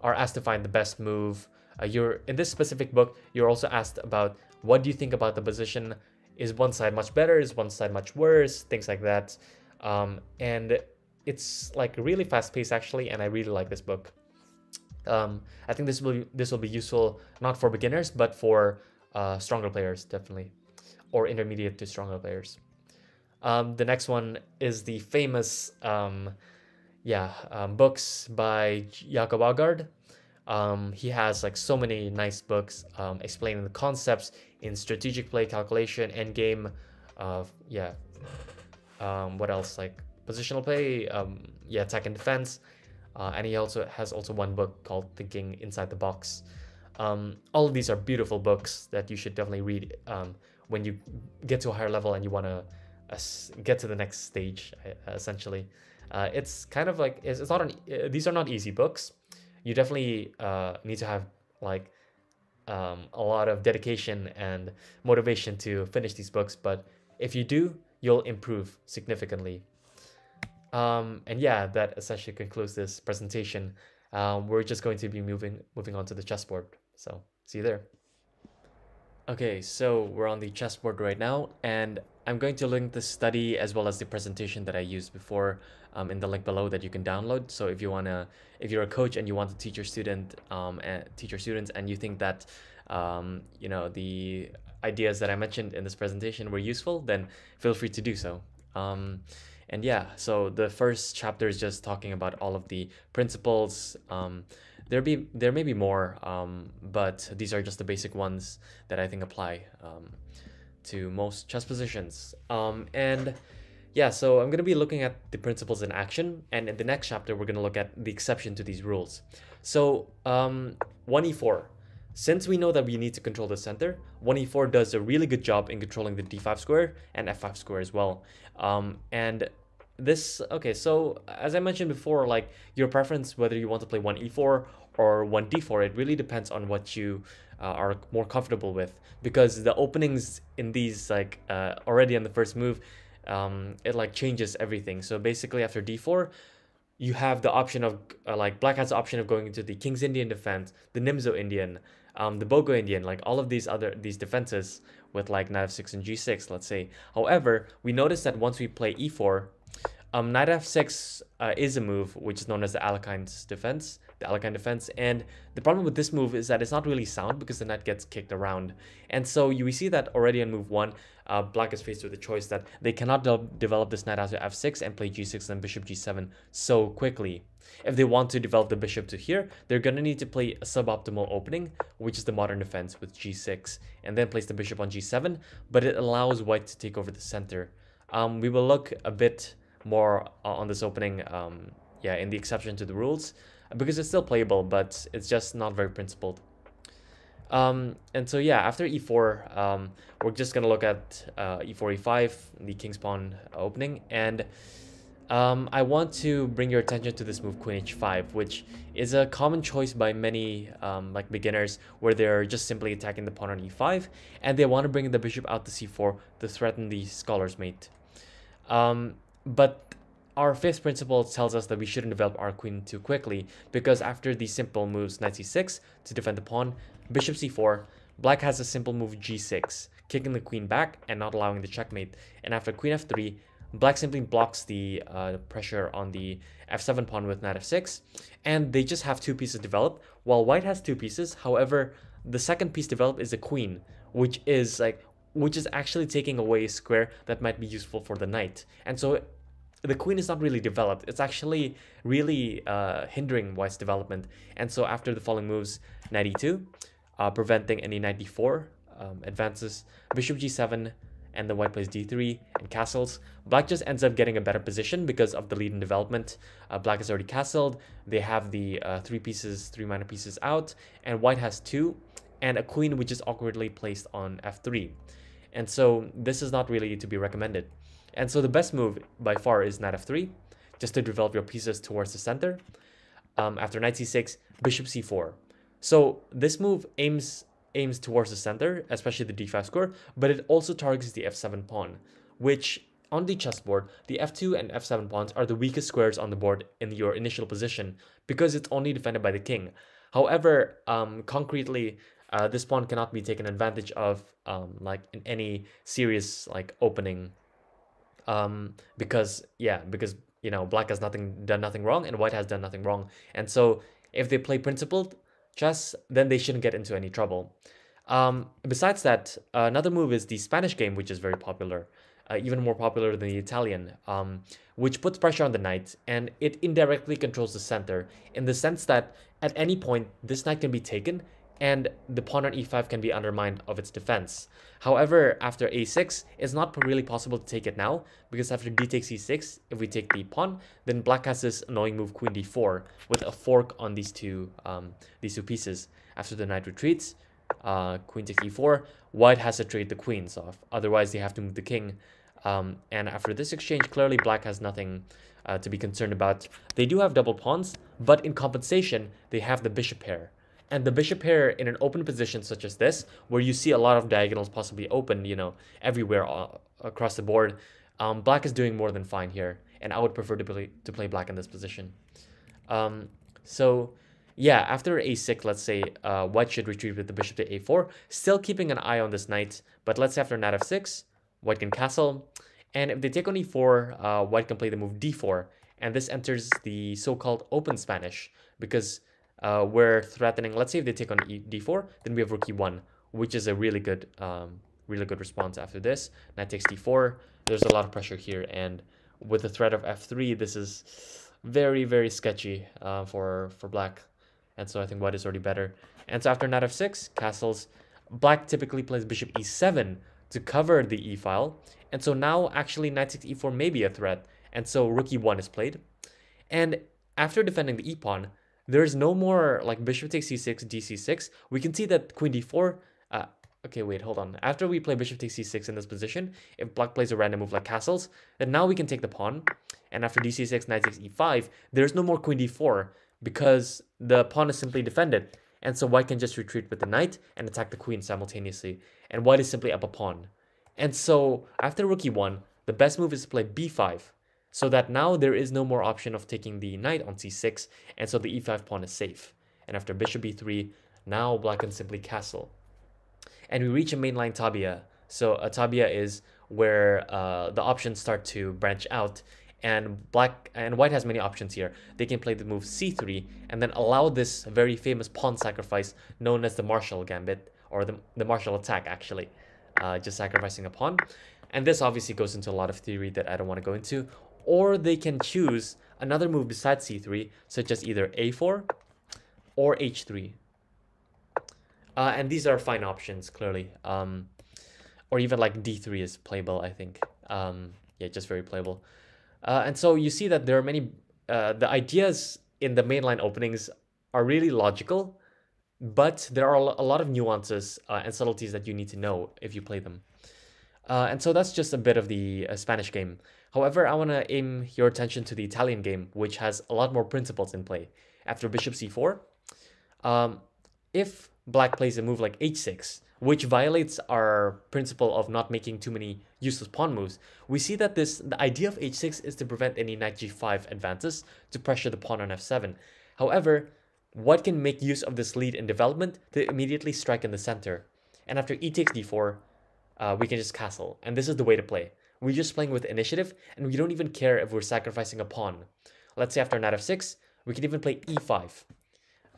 are asked to find the best move. Uh, you're in this specific book. You're also asked about what do you think about the position. Is one side much better? Is one side much worse? Things like that. Um, and it's like a really fast paced actually, and I really like this book. Um, I think this will be, this will be useful not for beginners but for uh, stronger players definitely, or intermediate to stronger players. Um, the next one is the famous um, yeah um, books by Jakob Aagaard. Um, he has like so many nice books um, explaining the concepts in strategic play calculation, endgame, uh, yeah. Um, what else like positional play, um, yeah, attack and defense. Uh, and he also has also one book called Thinking Inside the Box. Um, all of these are beautiful books that you should definitely read um, when you get to a higher level and you want to uh, get to the next stage. Essentially, uh, it's kind of like it's, it's not an, these are not easy books. You definitely uh, need to have like um, a lot of dedication and motivation to finish these books. But if you do, you'll improve significantly um, and yeah, that essentially concludes this presentation. Um, we're just going to be moving moving on to the chessboard. So see you there. Okay, so we're on the chessboard right now, and I'm going to link the study as well as the presentation that I used before um, in the link below that you can download. So if you wanna, if you're a coach and you want to teach your student, um, and teach your students, and you think that, um, you know, the ideas that I mentioned in this presentation were useful, then feel free to do so. Um, and yeah, so the first chapter is just talking about all of the principles. Um, there be there may be more, um, but these are just the basic ones that I think apply um, to most chess positions. Um, and yeah, so I'm gonna be looking at the principles in action, and in the next chapter we're gonna look at the exception to these rules. So um, 1e4. Since we know that we need to control the center, 1e4 does a really good job in controlling the d5 square and f5 square as well. Um, and this, okay, so as I mentioned before, like your preference, whether you want to play 1e4 or 1d4, it really depends on what you uh, are more comfortable with. Because the openings in these, like uh, already on the first move, um, it like changes everything. So basically after d4, you have the option of uh, like black has the option of going into the king's indian defense the nimzo indian um, the Bogo Indian, like all of these other these defenses with like knight f6 and g6, let's say. However, we notice that once we play e4, um, knight f6 uh, is a move which is known as the Alekhine's defense, the Alekhine defense, and the problem with this move is that it's not really sound because the knight gets kicked around. And so you, we see that already on move 1, uh, black is faced with the choice that they cannot de develop this knight after f6 and play g6 and bishop g7 so quickly. If they want to develop the bishop to here, they're going to need to play a suboptimal opening, which is the modern defense with g6, and then place the bishop on g7, but it allows white to take over the center. Um, we will look a bit more on this opening um, yeah, in the exception to the rules, because it's still playable, but it's just not very principled. Um, and so yeah, after e4, um, we're just gonna look at uh, e4, e5, the king's pawn opening, and um, I want to bring your attention to this move queen h5, which is a common choice by many um, like beginners where they're just simply attacking the pawn on e5 and they want to bring the bishop out to c4 to threaten the scholar's mate. Um, but our fifth principle tells us that we shouldn't develop our queen too quickly because after the simple moves knight c6 to defend the pawn, bishop c4, black has a simple move g6, kicking the queen back and not allowing the checkmate, and after queen f3, Black simply blocks the uh, pressure on the f7 pawn with knight f6, and they just have two pieces developed, while white has two pieces. However, the second piece developed is a queen, which is like which is actually taking away a square that might be useful for the knight. And so the queen is not really developed. It's actually really uh, hindering white's development. And so after the following moves, knight e2, uh, preventing any knight d4 um, advances. Bishop g7, and then white plays d3 and castles. Black just ends up getting a better position because of the lead in development. Uh, black is already castled. They have the uh, three pieces, three minor pieces out, and white has two, and a queen which is awkwardly placed on f3. And so this is not really to be recommended. And so the best move by far is knight f3, just to develop your pieces towards the center. Um, after knight c6, bishop c4. So this move aims aims towards the center, especially the d5 square, but it also targets the f7 pawn, which on the chessboard, the f2 and f7 pawns are the weakest squares on the board in your initial position because it's only defended by the king. However, um, concretely, uh, this pawn cannot be taken advantage of um, like in any serious like opening um, because yeah because you know black has nothing done nothing wrong and white has done nothing wrong and so if they play principled chess, then they shouldn't get into any trouble. Um, besides that, uh, another move is the Spanish game, which is very popular, uh, even more popular than the Italian, um, which puts pressure on the knight and it indirectly controls the center in the sense that at any point this knight can be taken and the pawn on e5 can be undermined of its defense. However, after a6, it's not really possible to take it now, because after d takes e6, if we take the pawn, then black has this annoying move queen d4, with a fork on these two, um, these two pieces. After the knight retreats, uh, queen takes e4, white has to trade the queens off, otherwise they have to move the king. Um, and after this exchange, clearly black has nothing uh, to be concerned about. They do have double pawns, but in compensation, they have the bishop pair. And the bishop pair in an open position such as this, where you see a lot of diagonals possibly open, you know, everywhere uh, across the board, um, black is doing more than fine here. And I would prefer to play, to play black in this position. Um, so, yeah, after a6, let's say uh, white should retreat with the bishop to a4, still keeping an eye on this knight. But let's say after knight f6, white can castle. And if they take on e4, uh, white can play the move d4. And this enters the so-called open Spanish because uh, we're threatening, let's say if they take on e d4, then we have rook e1, which is a really good, um, really good response after this. Knight takes d4, there's a lot of pressure here, and with the threat of f3, this is very, very sketchy uh, for, for black. And so I think white is already better. And so after knight f6, castles, black typically plays bishop e7 to cover the e file. And so now actually knight 6 e4 may be a threat. And so rook e1 is played. And after defending the e pawn, there's no more like bishop takes c6, dc6. We can see that queen d4, uh, okay, wait, hold on. After we play bishop takes c6 in this position, if black plays a random move like castles, then now we can take the pawn. And after dc6, knight takes e5, there's no more queen d4 because the pawn is simply defended. And so white can just retreat with the knight and attack the queen simultaneously. And white is simply up a pawn. And so after rook e1, the best move is to play b5 so that now there is no more option of taking the knight on c6, and so the e5 pawn is safe. And after bishop e3, now black can simply castle. And we reach a mainline tabia. So a tabia is where uh, the options start to branch out, and black and white has many options here. They can play the move c3 and then allow this very famous pawn sacrifice known as the Marshall Gambit, or the, the attack actually, uh, just sacrificing a pawn. And this obviously goes into a lot of theory that I don't want to go into or they can choose another move besides c3, such as either a4 or h3. Uh, and these are fine options, clearly. Um, or even like d3 is playable, I think. Um, yeah, just very playable. Uh, and so you see that there are many, uh, the ideas in the mainline openings are really logical, but there are a lot of nuances uh, and subtleties that you need to know if you play them. Uh, and so that's just a bit of the uh, Spanish game. However, I want to aim your attention to the Italian game, which has a lot more principles in play. After bishop c4, um, if black plays a move like h6, which violates our principle of not making too many useless pawn moves, we see that this the idea of h6 is to prevent any knight g5 advances to pressure the pawn on f7. However, what can make use of this lead in development to immediately strike in the center? And after e takes d4, uh, we can just castle. And this is the way to play. We're just playing with initiative, and we don't even care if we're sacrificing a pawn. Let's say after knight f6, we can even play e5.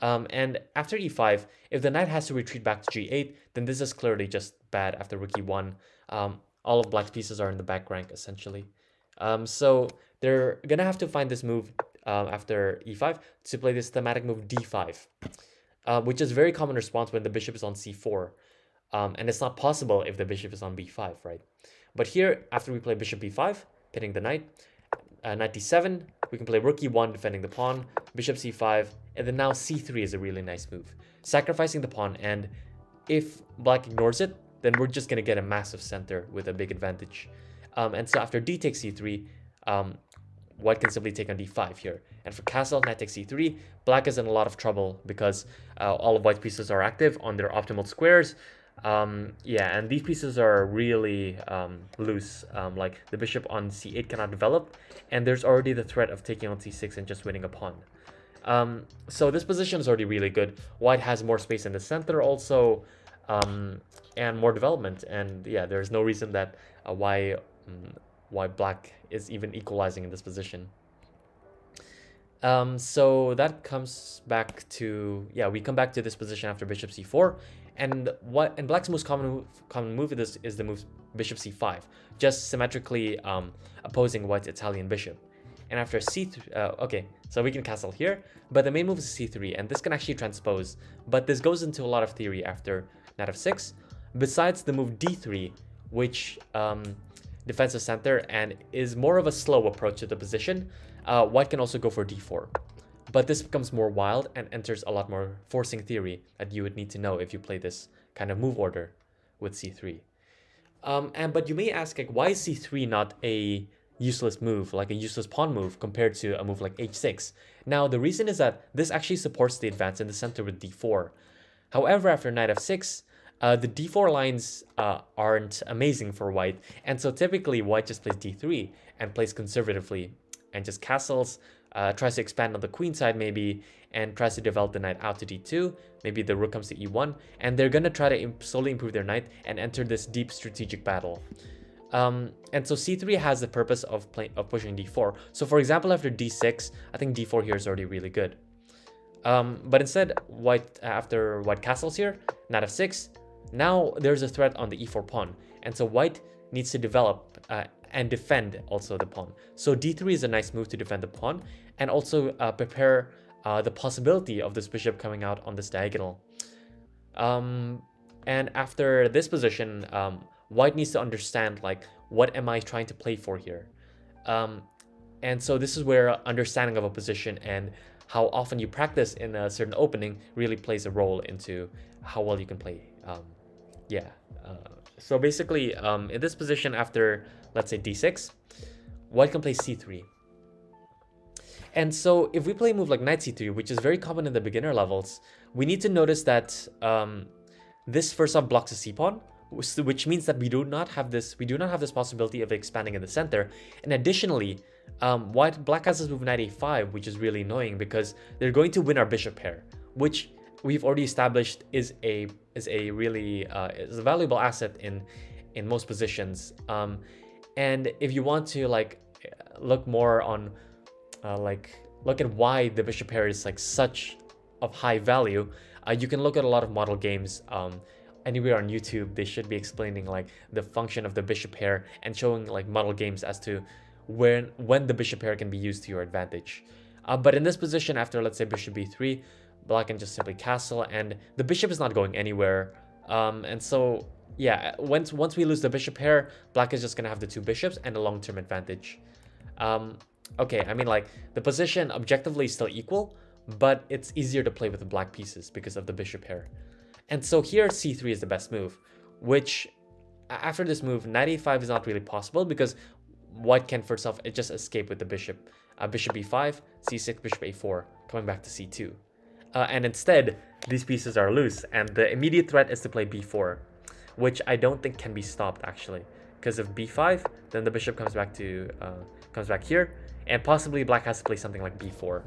Um, and after e5, if the knight has to retreat back to g8, then this is clearly just bad after rook e1. Um, all of black's pieces are in the back rank, essentially. Um, so they're going to have to find this move um, after e5 to play this thematic move d5. uh, which is very common response when the bishop is on c4. Um, and it's not possible if the bishop is on b5, right? But here, after we play bishop b5, pinning the knight, uh, knight d7, we can play rook e1, defending the pawn, bishop c5, and then now c3 is a really nice move. Sacrificing the pawn, and if black ignores it, then we're just going to get a massive center with a big advantage. Um, and so after d takes c3, um, white can simply take on d5 here. And for castle, knight takes c3, black is in a lot of trouble because uh, all of white's pieces are active on their optimal squares. Um, yeah, and these pieces are really um, loose. Um, like the bishop on c8 cannot develop, and there's already the threat of taking on c6 and just winning a pawn. Um, so this position is already really good. White has more space in the center also, um, and more development. And yeah, there's no reason that uh, why um, why black is even equalizing in this position. Um, so that comes back to yeah, we come back to this position after bishop c4, and what and black's most common move, common move is is the move bishop c5, just symmetrically um, opposing white's Italian bishop. And after c3, uh, okay, so we can castle here, but the main move is c3, and this can actually transpose. But this goes into a lot of theory after knight f6. Besides the move d3, which um, defensive center and is more of a slow approach to the position, uh, white can also go for d4. But this becomes more wild and enters a lot more forcing theory that you would need to know if you play this kind of move order with c3. Um, and but you may ask like why is c3 not a useless move, like a useless pawn move compared to a move like h6. Now, the reason is that this actually supports the advance in the center with d4. However, after knight f6, uh, the d4 lines uh, aren't amazing for white, and so typically white just plays d3 and plays conservatively and just castles, uh, tries to expand on the queen side maybe, and tries to develop the knight out to d2, maybe the rook comes to e1, and they're gonna try to imp slowly improve their knight and enter this deep strategic battle. Um, and so c3 has the purpose of, of pushing d4. So for example, after d6, I think d4 here is already really good. Um, but instead, white after white castles here, knight f6, now there's a threat on the e4 pawn. And so white needs to develop uh, and defend also the pawn. So d3 is a nice move to defend the pawn and also uh, prepare uh, the possibility of this bishop coming out on this diagonal. Um, and after this position, um, white needs to understand like what am I trying to play for here. Um, and so this is where understanding of a position and how often you practice in a certain opening really plays a role into how well you can play. Um, yeah. Uh, so basically, um, in this position after, let's say d6, white can play c3. And so if we play a move like knight c3, which is very common in the beginner levels, we need to notice that um, this first off blocks a c-pawn, which means that we do not have this we do not have this possibility of expanding in the center and additionally um, white black has this move knight a5 which is really annoying because they're going to win our bishop pair which we've already established is a is a really uh, is a valuable asset in in most positions um, and if you want to like look more on uh, like look at why the bishop pair is like such of high value uh, you can look at a lot of model games um, anywhere on YouTube, they should be explaining like the function of the bishop pair and showing like model games as to when when the bishop pair can be used to your advantage. Uh, but in this position, after let's say bishop b3, black can just simply castle, and the bishop is not going anywhere. Um, and so yeah, once once we lose the bishop pair, black is just gonna have the two bishops and a long-term advantage. Um, okay, I mean like the position objectively is still equal, but it's easier to play with the black pieces because of the bishop pair. And so here c3 is the best move, which after this move, knight a5 is not really possible because white can for itself it just escape with the bishop. Uh, bishop e5, c6, bishop a4, coming back to c2. Uh, and instead, these pieces are loose, and the immediate threat is to play b4, which I don't think can be stopped actually. Because if b5, then the bishop comes back to uh, comes back here, and possibly black has to play something like b4.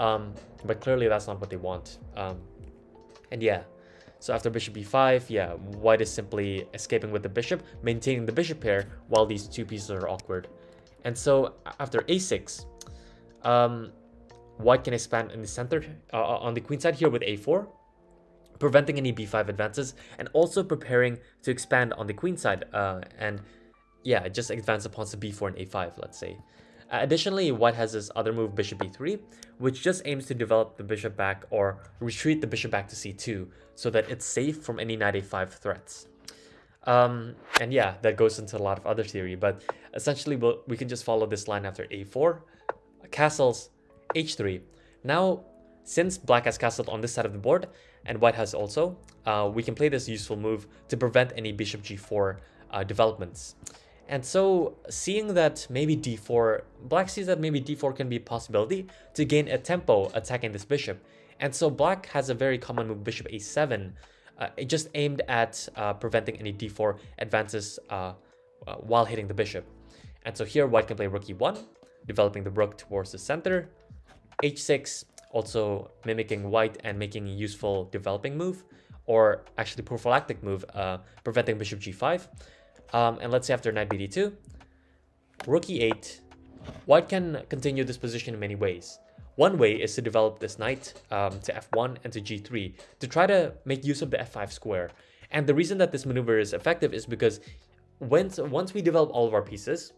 Um, but clearly that's not what they want. Um, and yeah, so after bishop b5, yeah, white is simply escaping with the bishop, maintaining the bishop pair while these two pieces are awkward. And so after a6, um, white can expand in the center uh, uh on the queen side here with a4, preventing any b5 advances, and also preparing to expand on the queen side uh, and yeah, just advance the pawns to b4 and a5, let's say. Uh, additionally, white has this other move, bishop e3, which just aims to develop the bishop back or retreat the bishop back to c2 so that it's safe from any knight a5 threats. Um, and yeah, that goes into a lot of other theory, but essentially we'll, we can just follow this line after a4, castles, h3. Now, since black has castled on this side of the board, and white has also, uh, we can play this useful move to prevent any bishop g4 uh, developments. And so, seeing that maybe d4, black sees that maybe d4 can be a possibility to gain a tempo attacking this bishop. And so black has a very common move, bishop a7, uh, just aimed at uh, preventing any d4 advances uh, uh, while hitting the bishop. And so here white can play rook e1, developing the rook towards the center, h6, also mimicking white and making a useful developing move, or actually prophylactic move, uh, preventing bishop g5. Um, and let's say after knight bd2, rook e8, white can continue this position in many ways. One way is to develop this knight um, to f1 and to g3 to try to make use of the f5 square. And the reason that this maneuver is effective is because once, once we develop all of our pieces,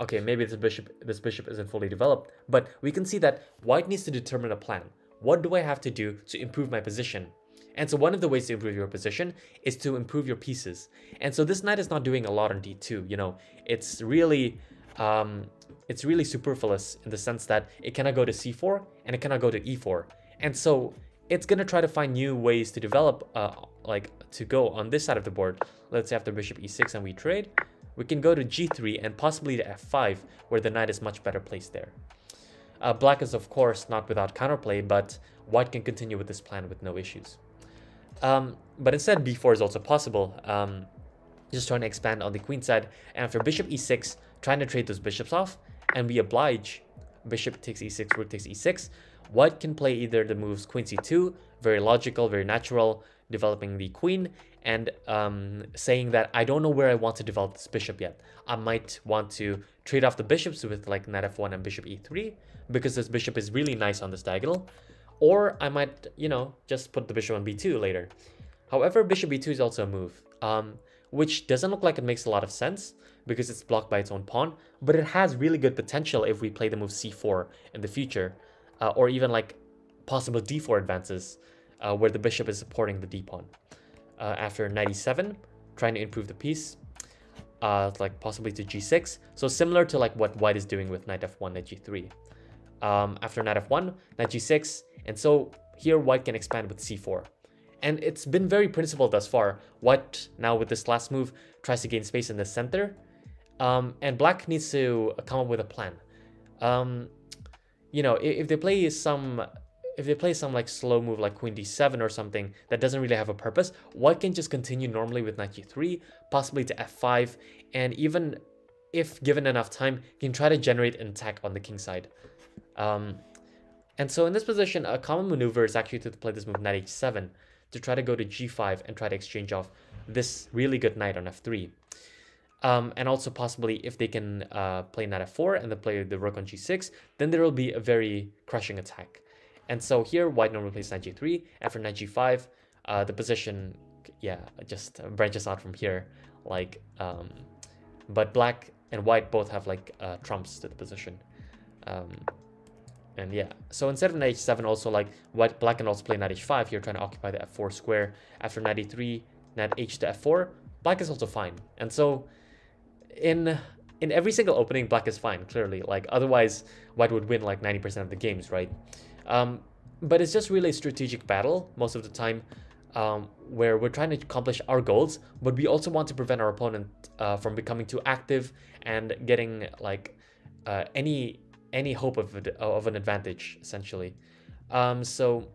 okay, maybe this bishop, this bishop isn't fully developed, but we can see that white needs to determine a plan. What do I have to do to improve my position? And so one of the ways to improve your position is to improve your pieces. And so this knight is not doing a lot on d2, you know, it's really um, it's really superfluous in the sense that it cannot go to c4 and it cannot go to e4. And so it's going to try to find new ways to develop, uh, like to go on this side of the board. Let's say after bishop e6 and we trade, we can go to g3 and possibly to f5 where the knight is much better placed there. Uh, black is of course not without counterplay, but white can continue with this plan with no issues. Um, but instead b4 is also possible. Um, just trying to expand on the queen side. And after bishop e6, trying to trade those bishops off, and we oblige bishop takes e6, rook takes e6. White can play either the moves queen c2, very logical, very natural, developing the queen, and um, saying that I don't know where I want to develop this bishop yet. I might want to trade off the bishops with like knight f1 and bishop e3, because this bishop is really nice on this diagonal. Or I might, you know, just put the bishop on b2 later. However, bishop b2 is also a move, um, which doesn't look like it makes a lot of sense, because it's blocked by its own pawn, but it has really good potential if we play the move c4 in the future, uh, or even like possible d4 advances uh, where the bishop is supporting the d-pawn. Uh, after 97, trying to improve the piece, uh, like possibly to g6, so similar to like what white is doing with knight f1, knight g3. Um, after knight f1, knight g6, and so here white can expand with c4. And it's been very principled thus far. White, now with this last move, tries to gain space in the center, um, and black needs to come up with a plan. Um, you know, if, if, they play some, if they play some like slow move like queen d7 or something that doesn't really have a purpose, white can just continue normally with knight g3, possibly to f5, and even if given enough time, can try to generate an attack on the king side. Um, and so in this position, a common maneuver is actually to play this move knight h7 to try to go to g5 and try to exchange off this really good knight on f3. Um, and also possibly if they can uh, play knight f4 and then play the rook on g6, then there will be a very crushing attack. And so here, white normally plays knight g3. After knight g5, uh, the position, yeah, just branches out from here. Like, um, but black and white both have like uh, trumps to the position. Um, and yeah, so instead of knight h7, also like white, black can also play knight h5 here, trying to occupy the f4 square. After knight e3, knight h to f4, black is also fine. And so in in every single opening, black is fine, clearly. Like, otherwise, white would win like 90% of the games, right? Um, but it's just really a strategic battle most of the time um, where we're trying to accomplish our goals, but we also want to prevent our opponent uh, from becoming too active and getting like uh, any any hope of, of an advantage, essentially. Um, so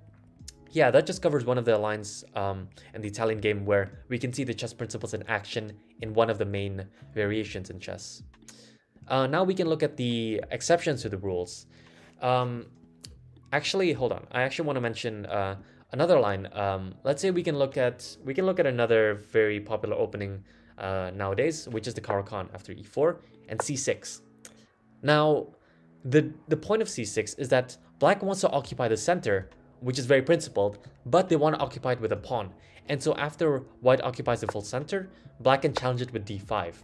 yeah, that just covers one of the lines um, in the Italian game where we can see the chess principles in action in one of the main variations in chess. Uh, now we can look at the exceptions to the rules. Um, actually, hold on. I actually want to mention uh, another line. Um, let's say we can look at we can look at another very popular opening uh, nowadays, which is the Caro-Kann after e4 and c6. Now, the the point of c6 is that black wants to occupy the center which is very principled, but they want to occupy it with a pawn. And so after white occupies the full center, black can challenge it with d5.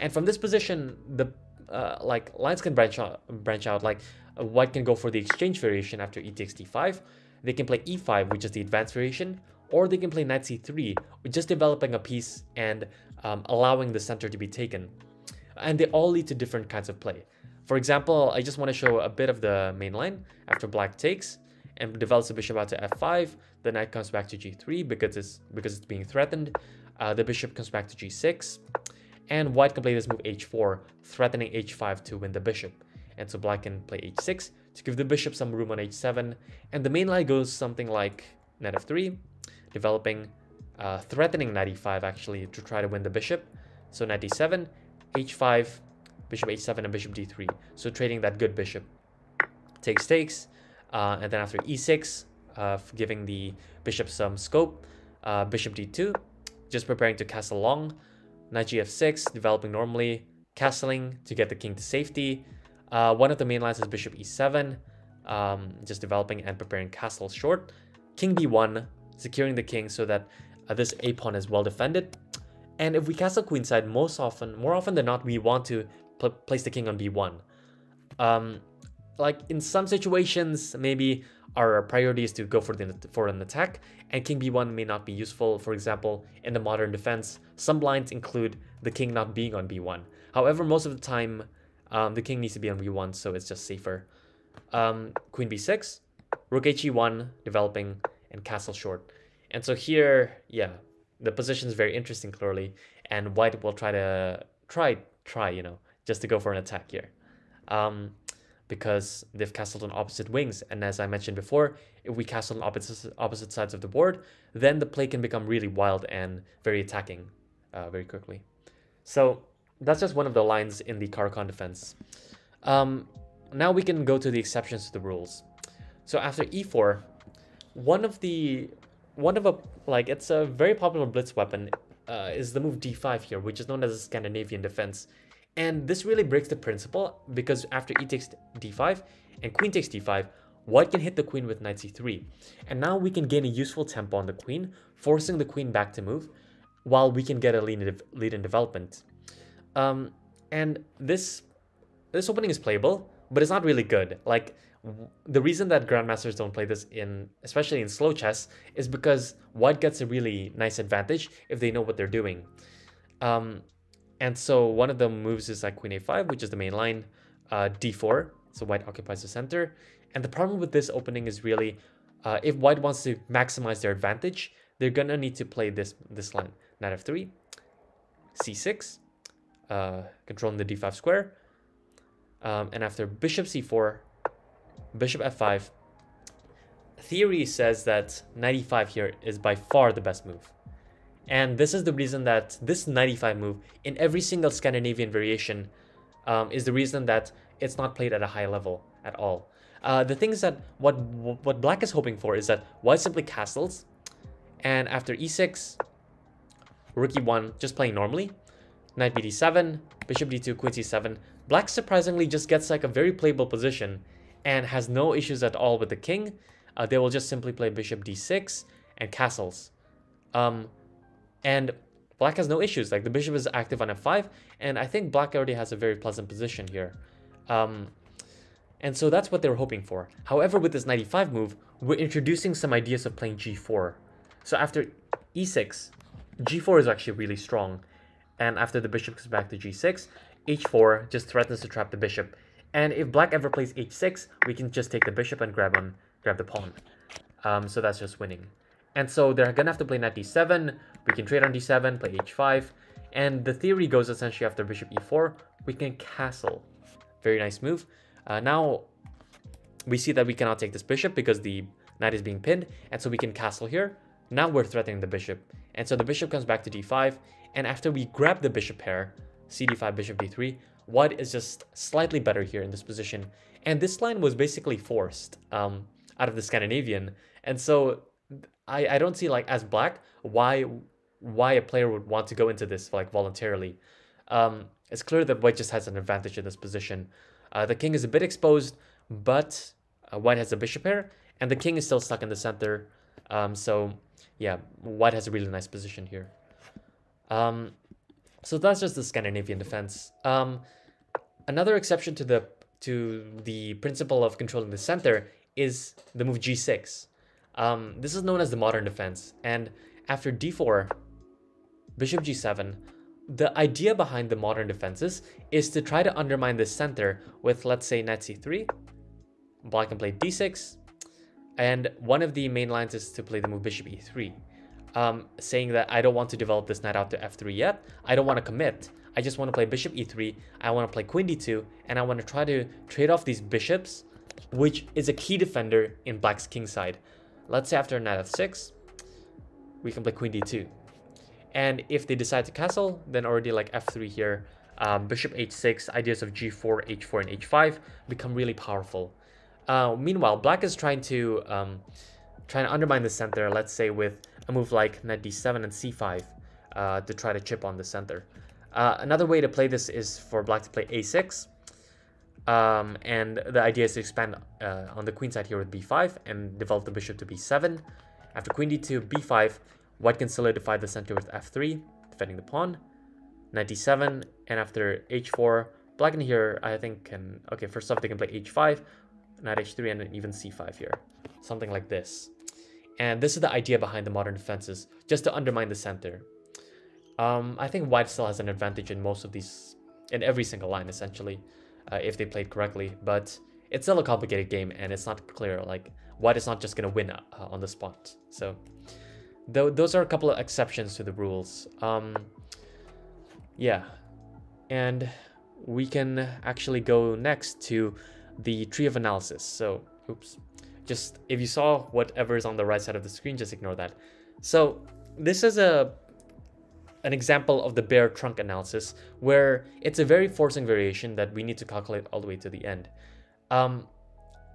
And from this position, the uh, like lines can branch out, branch out. Like white can go for the exchange variation after e takes d5. They can play e5, which is the advanced variation, or they can play knight c3, just developing a piece and um, allowing the center to be taken. And they all lead to different kinds of play. For example, I just want to show a bit of the main line after black takes and develops the bishop out to f5. The knight comes back to g3 because it's because it's being threatened. Uh, the bishop comes back to g6, and white can play this move h4, threatening h5 to win the bishop. And so black can play h6 to give the bishop some room on h7, and the main line goes something like knight f3, developing, uh, threatening knight e5 actually to try to win the bishop. So knight d7, h5, bishop h7, and bishop d3. So trading that good bishop. Takes takes, uh, and then after e6, uh, giving the bishop some scope, uh, bishop d2, just preparing to castle long, knight gf6, developing normally, castling to get the king to safety. Uh, one of the main lines is bishop e7, um, just developing and preparing castle short. King b1, securing the king so that uh, this a pawn is well defended. And if we castle queenside, most often, more often than not, we want to pl place the king on b1. Um, like in some situations, maybe our priority is to go for the for an attack, and king b1 may not be useful. For example, in the modern defense, some blinds include the king not being on b1. However, most of the time, um, the king needs to be on b1, so it's just safer. Um, queen b6, rook h1 developing, and castle short. And so here, yeah, the position is very interesting, clearly, and white will try to try try you know just to go for an attack here. Um, because they've castled on opposite wings. And as I mentioned before, if we castle on opposite, opposite sides of the board, then the play can become really wild and very attacking uh, very quickly. So that's just one of the lines in the Caro-Kann defense. Um, now we can go to the exceptions to the rules. So after e4, one of the one of a like it's a very popular blitz weapon uh, is the move d5 here, which is known as a Scandinavian defense. And this really breaks the principle because after e takes d5 and queen takes d5, white can hit the queen with knight c3. And now we can gain a useful tempo on the queen, forcing the queen back to move, while we can get a lead in development. Um, and this this opening is playable, but it's not really good. Like the reason that grandmasters don't play this in especially in slow chess is because white gets a really nice advantage if they know what they're doing. Um, and so one of the moves is like queen a5, which is the main line, uh, d4, so white occupies the center. And the problem with this opening is really, uh, if white wants to maximize their advantage, they're gonna need to play this this line, knight f3, c6, uh, controlling the d5 square, um, and after bishop c4, bishop f5, theory says that knight e5 here is by far the best move. And this is the reason that this knight e5 move in every single Scandinavian variation um, is the reason that it's not played at a high level at all. Uh, the thing is that what what black is hoping for is that white simply castles, and after e6, rook e1, just playing normally, knight bd7, bishop d2, queen c7, black surprisingly just gets like a very playable position and has no issues at all with the king. Uh, they will just simply play bishop d6 and castles. Um, and black has no issues. Like the bishop is active on f5, and I think black already has a very pleasant position here. Um, and so that's what they were hoping for. However, with this knight e5 move, we're introducing some ideas of playing g4. So after e6, g4 is actually really strong. And after the bishop goes back to g6, h4 just threatens to trap the bishop. And if black ever plays h6, we can just take the bishop and grab on, grab the pawn. Um, so that's just winning. And so they're gonna have to play knight d7, we can trade on d7, play h5, and the theory goes essentially after bishop e4, we can castle. Very nice move. Uh, now, we see that we cannot take this bishop because the knight is being pinned, and so we can castle here. Now we're threatening the bishop, and so the bishop comes back to d5, and after we grab the bishop pair, cd5, bishop d3, white is just slightly better here in this position. And this line was basically forced um, out of the Scandinavian, and so I, I don't see like as black why why a player would want to go into this like voluntarily. Um, it's clear that white just has an advantage in this position. Uh, the king is a bit exposed, but uh, white has a bishop pair, and the king is still stuck in the center. Um, so yeah, white has a really nice position here. Um, so that's just the Scandinavian defense. Um, Another exception to the to the principle of controlling the center is the move g6. Um, this is known as the modern defense, and after d4, bishop g7, the idea behind the modern defenses is to try to undermine the center with, let's say, knight c3, black can play d6, and one of the main lines is to play the move bishop e3, um, saying that I don't want to develop this knight out to f3 yet, I don't want to commit, I just want to play bishop e3, I want to play queen d2, and I want to try to trade off these bishops, which is a key defender in black's king side. Let's say after knight f6, we can play queen d2. And if they decide to castle, then already like f3 here, um, bishop h6, ideas of g4, h4, and h5 become really powerful. Uh, meanwhile, black is trying to um, trying to undermine the center, let's say with a move like knight d7 and c5 uh, to try to chip on the center. Uh, another way to play this is for black to play a6. Um, and the idea is to expand uh, on the queen side here with b5 and develop the bishop to b7. After queen d2, b5, white can solidify the center with f3, defending the pawn. Knight d7, and after h4, black in here, I think can... Okay, first off, they can play h5, knight h3, and even c5 here. Something like this. And this is the idea behind the modern defenses, just to undermine the center. Um, I think white still has an advantage in most of these, in every single line essentially, uh, if they played correctly. But it's still a complicated game, and it's not clear. Like white is not just gonna win uh, on the spot. So, though those are a couple of exceptions to the rules. Um, yeah, and we can actually go next to the tree of analysis. So, oops, just if you saw whatever is on the right side of the screen, just ignore that. So this is a an example of the bare trunk analysis, where it's a very forcing variation that we need to calculate all the way to the end. Um,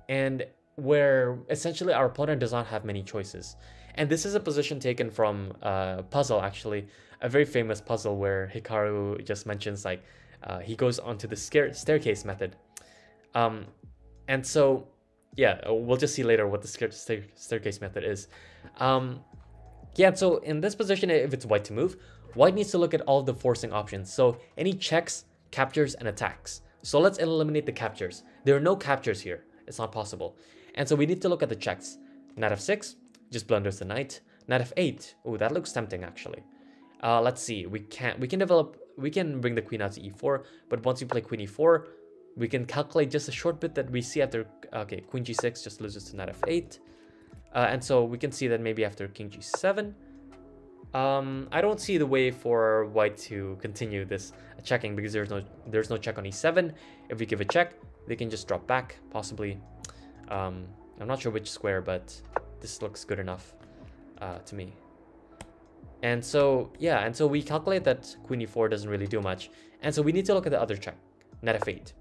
and where essentially our opponent does not have many choices. And this is a position taken from a puzzle, actually, a very famous puzzle where Hikaru just mentions like uh, he goes onto the staircase method. Um, and so, yeah, we'll just see later what the stair staircase method is. Um, yeah, so in this position, if it's white to move, White needs to look at all the forcing options, so any checks, captures, and attacks. So let's eliminate the captures. There are no captures here. It's not possible. And so we need to look at the checks. Knight f6, just blunders the knight. Knight f8, oh, that looks tempting actually. Uh, let's see, we can we can develop, we can bring the queen out to e4, but once you play queen e4, we can calculate just a short bit that we see after, okay, queen g6 just loses to knight f8. Uh, and so we can see that maybe after king g7, um, I don't see the way for white to continue this checking because there's no there's no check on e7. If we give a check, they can just drop back, possibly. Um, I'm not sure which square, but this looks good enough uh, to me. And so, yeah, and so we calculate that queen e4 doesn't really do much. And so we need to look at the other check, knight f8.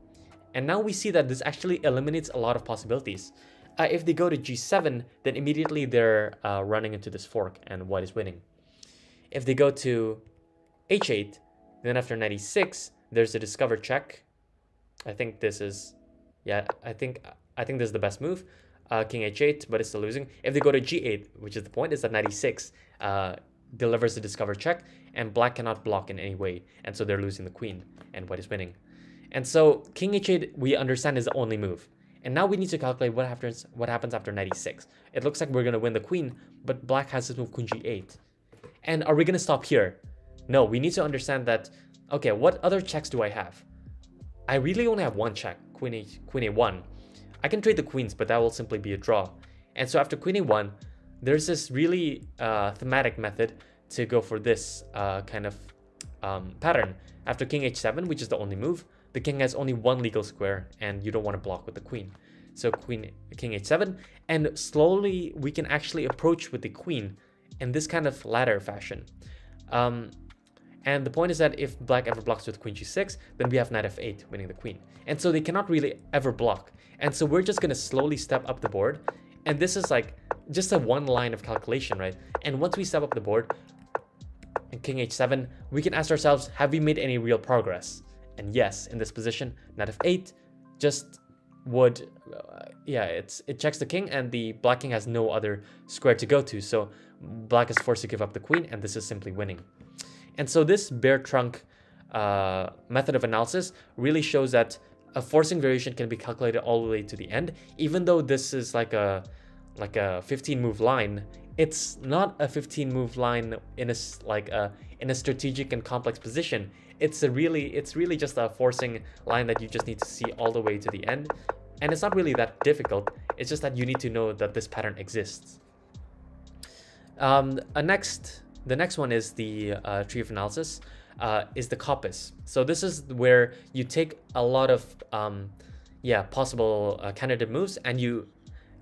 And now we see that this actually eliminates a lot of possibilities. Uh, if they go to g7, then immediately they're uh, running into this fork and white is winning. If they go to h8, then after 96, there's a discover check. I think this is, yeah, I think I think this is the best move. Uh, king h8, but it's still losing. If they go to g8, which is the point, is that 96 uh, delivers the discover check, and black cannot block in any way, and so they're losing the queen, and white is winning. And so king h8, we understand, is the only move. And now we need to calculate what happens, what happens after 96. It looks like we're going to win the queen, but black has this move queen g8. And are we going to stop here? No, we need to understand that, okay, what other checks do I have? I really only have one check, queen, a, queen a1. I can trade the queens, but that will simply be a draw. And so after queen a1, there's this really uh, thematic method to go for this uh, kind of um, pattern. After king h7, which is the only move, the king has only one legal square, and you don't want to block with the queen. So queen, king h7, and slowly we can actually approach with the queen in this kind of ladder fashion. Um, and the point is that if black ever blocks with queen g6, then we have knight f8 winning the queen. And so they cannot really ever block. And so we're just going to slowly step up the board. And this is like just a one line of calculation, right? And once we step up the board, and king h7, we can ask ourselves, have we made any real progress? And yes, in this position, knight f8 just would, uh, yeah, it's it checks the king and the black king has no other square to go to. So black is forced to give up the queen and this is simply winning. And so this bare trunk uh, method of analysis really shows that a forcing variation can be calculated all the way to the end. Even though this is like a like a 15 move line, it's not a 15 move line in a like a in a strategic and complex position. It's a really it's really just a forcing line that you just need to see all the way to the end. And it's not really that difficult. It's just that you need to know that this pattern exists. Um, a next, the next one is the uh, tree of analysis, uh, is the coppice. So this is where you take a lot of, um, yeah, possible uh, candidate moves and you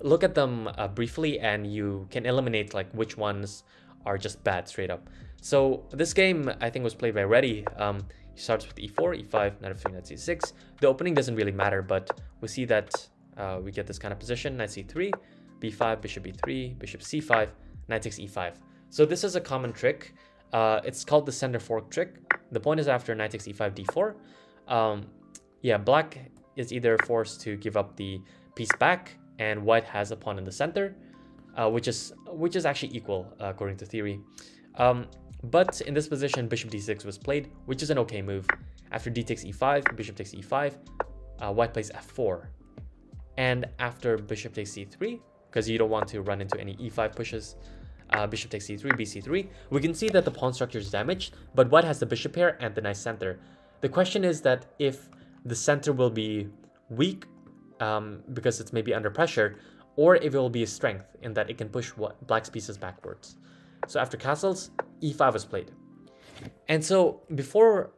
look at them uh, briefly and you can eliminate like which ones are just bad straight up. So this game I think was played by Reddy. Um, he starts with e4, e5, knight f3, knight c6. The opening doesn't really matter, but we see that uh, we get this kind of position, knight c3, b5, bishop b3, bishop c5, knight takes e5. So this is a common trick. Uh, it's called the center fork trick. The point is after knight takes e5, d4. Um, yeah, black is either forced to give up the piece back, and white has a pawn in the center, uh, which is which is actually equal according to theory. Um, but in this position, bishop d6 was played, which is an okay move. After d takes e5, bishop takes e5, uh, white plays f4. And after bishop takes c3, because you don't want to run into any e5 pushes, uh, bishop takes c3, bc3, we can see that the pawn structure is damaged, but white has the bishop here and the nice center. The question is that if the center will be weak um, because it's maybe under pressure, or if it will be a strength in that it can push what, black's pieces backwards. So after castles, e5 was played. And so before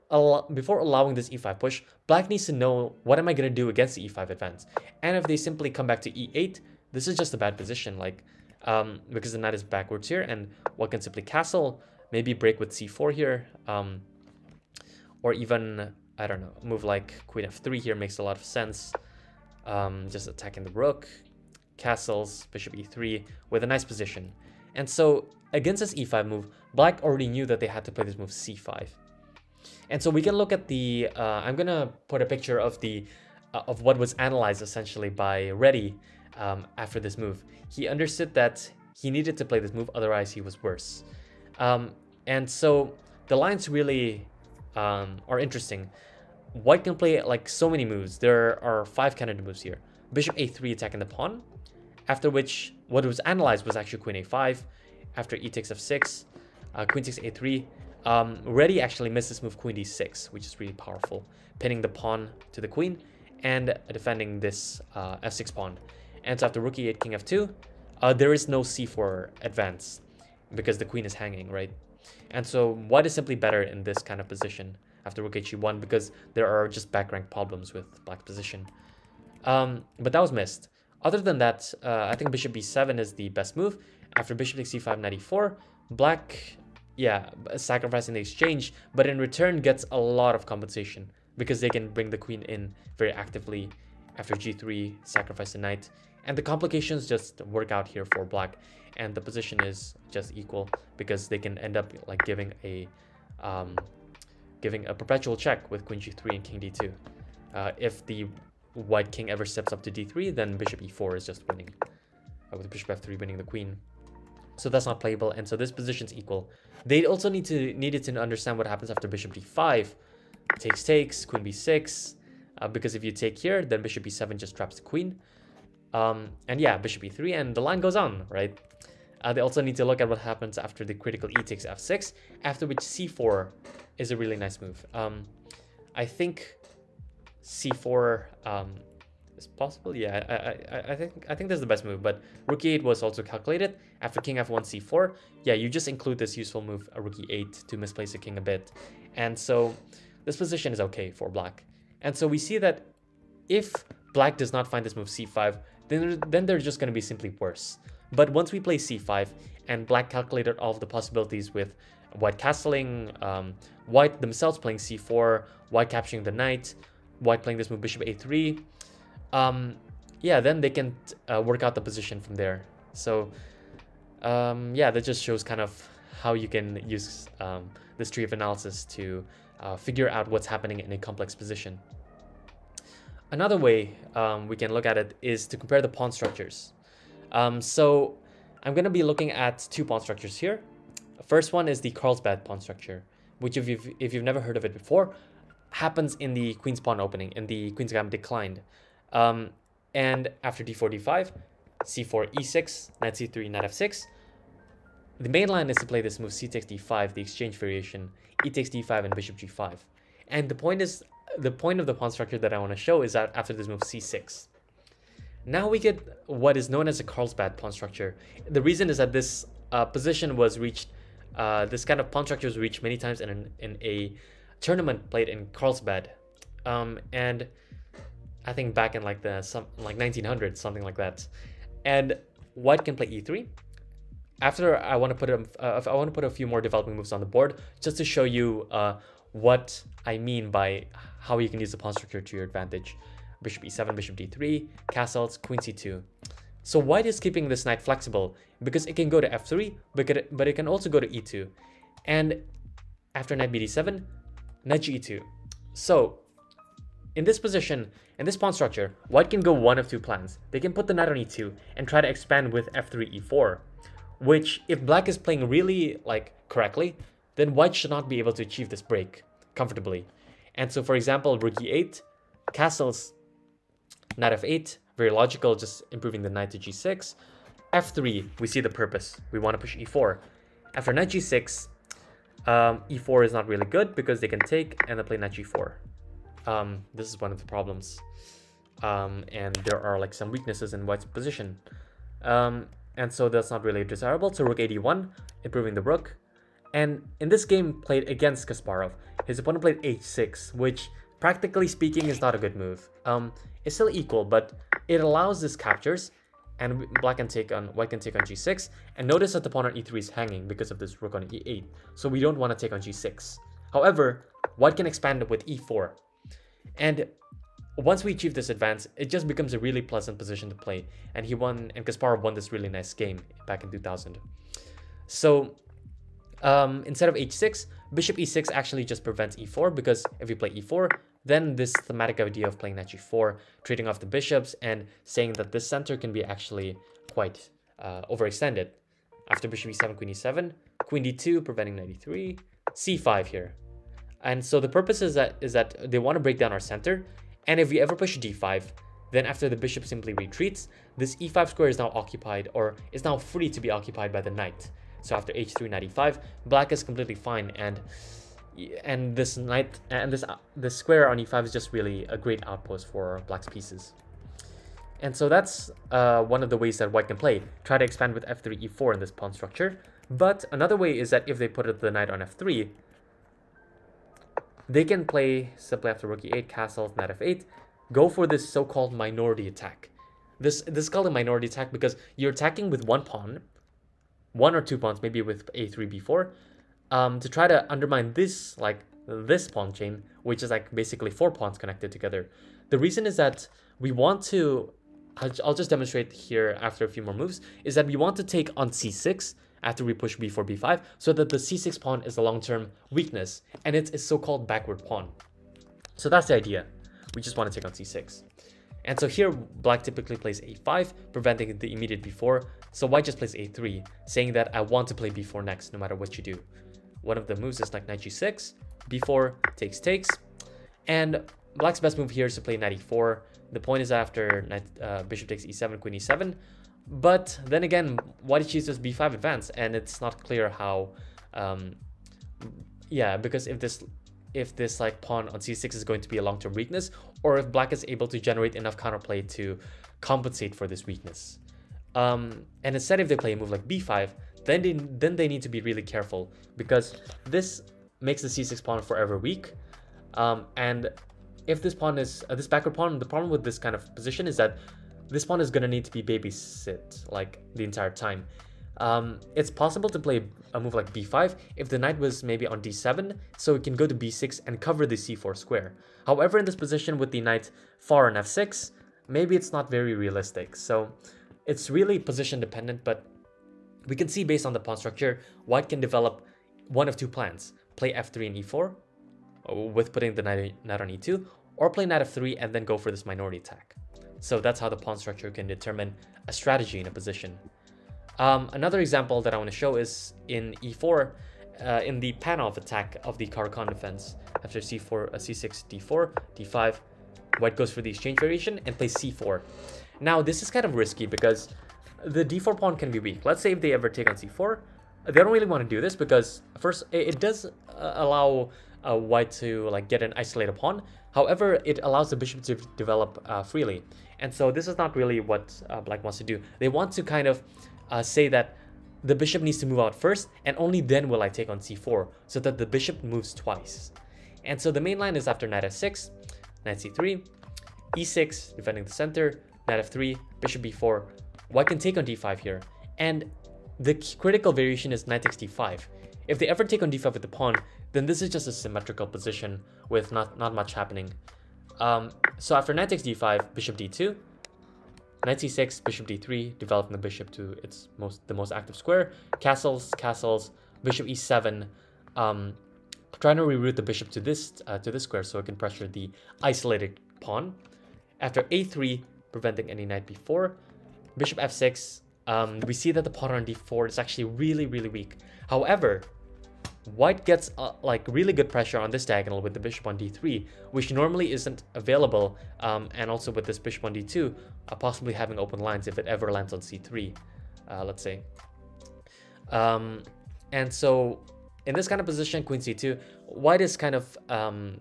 before allowing this e5 push, black needs to know what am I going to do against the e5 advance. And if they simply come back to e8, this is just a bad position, like um, because the knight is backwards here, and what can simply castle, maybe break with c4 here, um, or even I don't know, move like queen f3 here makes a lot of sense. Um, just attacking the rook, castles, bishop e3 with a nice position. And so against this e5 move, black already knew that they had to play this move c5. And so we can look at the, uh, I'm gonna put a picture of the, uh, of what was analyzed essentially by Reddy um, after this move. He understood that he needed to play this move, otherwise he was worse. Um, and so the lines really um, are interesting. White can play like so many moves. There are five candidate moves here. Bishop a3 attacking the pawn, after which what was analyzed was actually queen a5, after e takes f6, uh, queen takes a3. Um, actually missed this move queen d6, which is really powerful, pinning the pawn to the queen and defending this uh, f6 pawn. And so after rook e8, king f2, uh, there is no c4 advance because the queen is hanging, right? And so white is simply better in this kind of position after rook h1 because there are just back rank problems with black position. Um, but that was missed. Other than that, uh, I think bishop b7 is the best move. After bishop takes c5, knight e4, black, yeah, sacrificing the exchange, but in return gets a lot of compensation because they can bring the queen in very actively after g3, sacrifice the knight, and the complications just work out here for black, and the position is just equal because they can end up like giving a um, giving a perpetual check with queen g3 and king d2. Uh, if the white king ever steps up to d3, then bishop e4 is just winning, uh, with bishop f3 winning the queen. So that's not playable, and so this position's equal. They also need to needed to understand what happens after bishop d5. Takes takes, queen b6, uh, because if you take here, then bishop b7 just traps the queen. Um, and yeah, bishop e3, and the line goes on, right? Uh, they also need to look at what happens after the critical e takes f6, after which c4 is a really nice move. Um, I think c4 um, is possible. Yeah, I, I, I think I think this is the best move. But rook e8 was also calculated after king f1 c4. Yeah, you just include this useful move, rook e8, to misplace the king a bit, and so this position is okay for black. And so we see that if black does not find this move c5, then then they're just going to be simply worse. But once we play c5 and black calculated all of the possibilities with white castling, um, white themselves playing c4, white capturing the knight, white playing this move bishop a3, um, yeah, then they can uh, work out the position from there. So um, yeah, that just shows kind of how you can use um, this tree of analysis to uh, figure out what's happening in a complex position. Another way um, we can look at it is to compare the pawn structures. Um, so I'm going to be looking at two pawn structures here. First one is the Carlsbad pawn structure, which if you've, if you've never heard of it before, happens in the queen's pawn opening, in the queen's gambit declined. Um, and after d4, d5, c4, e6, knight c3, knight f6. The main line is to play this move c takes d5, the exchange variation, e takes d5, and bishop g5. And the point is, the point of the pawn structure that I want to show is that after this move c6. Now we get what is known as a Carlsbad pawn structure. The reason is that this uh, position was reached, uh, this kind of pawn structure was reached many times in, an, in a tournament played in Carlsbad. Um, and I think back in like the some like 1900 something like that. And white can play e3. After I want to put a, uh, I want to put a few more developing moves on the board just to show you uh, what I mean by how you can use the pawn structure to your advantage. Bishop e7, bishop d3, castles, queen c2. So white is keeping this knight flexible because it can go to f3, but it can also go to e2. And after knight bd7, knight g2. So in this position, in this pawn structure, white can go one of two plans. They can put the knight on e2 and try to expand with f3, e4, which if black is playing really like correctly, then white should not be able to achieve this break comfortably. And so for example, rook e8, castles, knight f8, very logical, just improving the knight to g6. f3, we see the purpose. We want to push e4. After knight g6, um, e4 is not really good because they can take and then play knight g4. Um, this is one of the problems. Um, and there are like some weaknesses in white's position. Um, and so that's not really desirable. So rook 81, improving the rook. And in this game played against Kasparov, his opponent played h6, which practically speaking is not a good move. Um, it's still equal, but it allows these captures, and black can take on white can take on g6. And notice that the pawn on e3 is hanging because of this rook on e8, so we don't want to take on g6. However, white can expand with e4. And once we achieve this advance, it just becomes a really pleasant position to play. And he won, and Kasparov won this really nice game back in 2000. So um, instead of h6, bishop e6 actually just prevents e4 because if you play e4, then this thematic idea of playing knight g4, trading off the bishops and saying that this center can be actually quite uh, overextended. After bishop e7, queen e7, queen d2, preventing knight e3, c5 here. And so the purpose is that is that they want to break down our center. And if we ever push d5, then after the bishop simply retreats, this e5 square is now occupied or is now free to be occupied by the knight. So after h3, knight e5, black is completely fine and and this knight and this this square on e5 is just really a great outpost for black's pieces. And so that's uh, one of the ways that white can play. Try to expand with f3, e4 in this pawn structure. But another way is that if they put the knight on f3, they can play simply after rook e8, castle, knight f8, go for this so-called minority attack. This, this is called a minority attack because you're attacking with one pawn, one or two pawns, maybe with a3, b4, um, to try to undermine this, like this pawn chain, which is like basically four pawns connected together. The reason is that we want to, I'll just demonstrate here after a few more moves, is that we want to take on c6 after we push b4, b5, so that the c6 pawn is a long-term weakness, and it's a so-called backward pawn. So that's the idea. We just want to take on c6. And so here, black typically plays a5, preventing the immediate b4, so white just plays a3, saying that I want to play b4 next, no matter what you do. One of the moves is like knight g6, b4, takes, takes, and black's best move here is to play knight e4. The point is after knight, uh, bishop takes e7, queen e7, but then again, white chooses b5 advance, and it's not clear how. Um, yeah, because if this if this like pawn on c6 is going to be a long-term weakness, or if black is able to generate enough counterplay to compensate for this weakness. Um, and instead, if they play a move like b5, then they then they need to be really careful because this makes the c6 pawn forever weak. Um, and if this pawn is uh, this backward pawn, the problem with this kind of position is that this pawn is gonna need to be babysit like the entire time. Um, it's possible to play a move like b5 if the knight was maybe on d7, so it can go to b6 and cover the c4 square. However, in this position with the knight far on f6, maybe it's not very realistic. So it's really position dependent, but we can see based on the pawn structure, white can develop one of two plans. Play f3 and e4, uh, with putting the knight, knight on e2, or play knight f3 and then go for this minority attack. So that's how the pawn structure can determine a strategy in a position. Um, another example that I want to show is in e4. uh, in the Panov attack of the Caro-Kann defense. After c4, uh, c6, d4, d5, white goes for the exchange variation and plays c4. Now, this is kind of risky because the d4 pawn can be weak. Let's say if they ever take on c4, they don't really want to do this because first, it does uh, allow uh, white to like get an isolated pawn. However, it allows the bishop to develop uh, freely. And so this is not really what uh, black wants to do. They want to kind of uh, say that the bishop needs to move out first and only then will I take on c4 so that the bishop moves twice. And so the main line is after knight f6, knight c3, e6, defending the center, knight f3, bishop b4. White can take on d5 here. And the critical variation is knight takes d5. If they ever take on d5 with the pawn, then this is just a symmetrical position with not, not much happening. Um, so after knight takes d5, bishop d2, knight c6, bishop d3, developing the bishop to its most the most active square, castles, castles, bishop e7, um, trying to reroute the bishop to this uh, to this square so it can pressure the isolated pawn. After a3, preventing any knight b4, bishop f6, um, we see that the pawn on d4 is actually really, really weak. However, White gets uh, like really good pressure on this diagonal with the bishop on d3, which normally isn't available, um, and also with this bishop on d2, uh, possibly having open lines if it ever lands on c3, uh, let's say. Um, and so in this kind of position, queen c2, white is kind of um,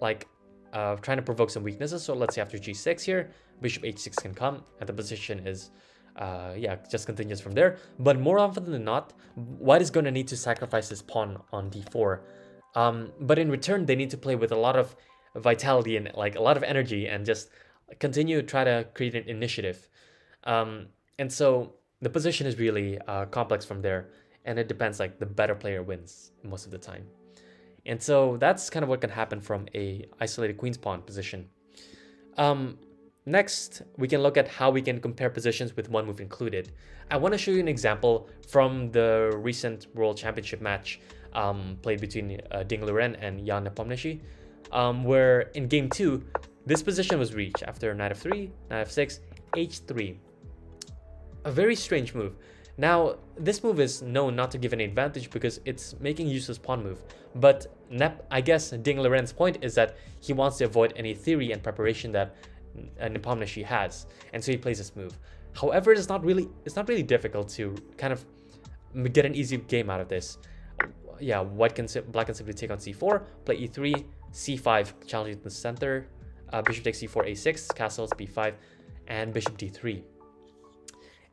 like uh, trying to provoke some weaknesses. So let's say after g6 here, bishop h6 can come, and the position is uh, yeah, just continues from there. But more often than not, white is going to need to sacrifice his pawn on d4. Um, but in return, they need to play with a lot of vitality and like a lot of energy and just continue to try to create an initiative. Um, and so the position is really uh, complex from there. And it depends like the better player wins most of the time. And so that's kind of what can happen from a isolated queen's pawn position. Um, Next, we can look at how we can compare positions with one move included. I want to show you an example from the recent World Championship match um, played between uh, Ding Liren and Jan Nepomniachtchi, um, where in game 2, this position was reached after knight f3, knight f6, h3. A very strange move. Now, this move is known not to give any advantage because it's making useless pawn move, but Nep, I guess Ding Liren's point is that he wants to avoid any theory and preparation that uh, she has, and so he plays this move. However, it's not really it's not really difficult to kind of get an easy game out of this. Yeah, white can black can simply take on c4, play e3, c5, challenging the center, uh, bishop takes c4, a6, castles b5, and bishop d3.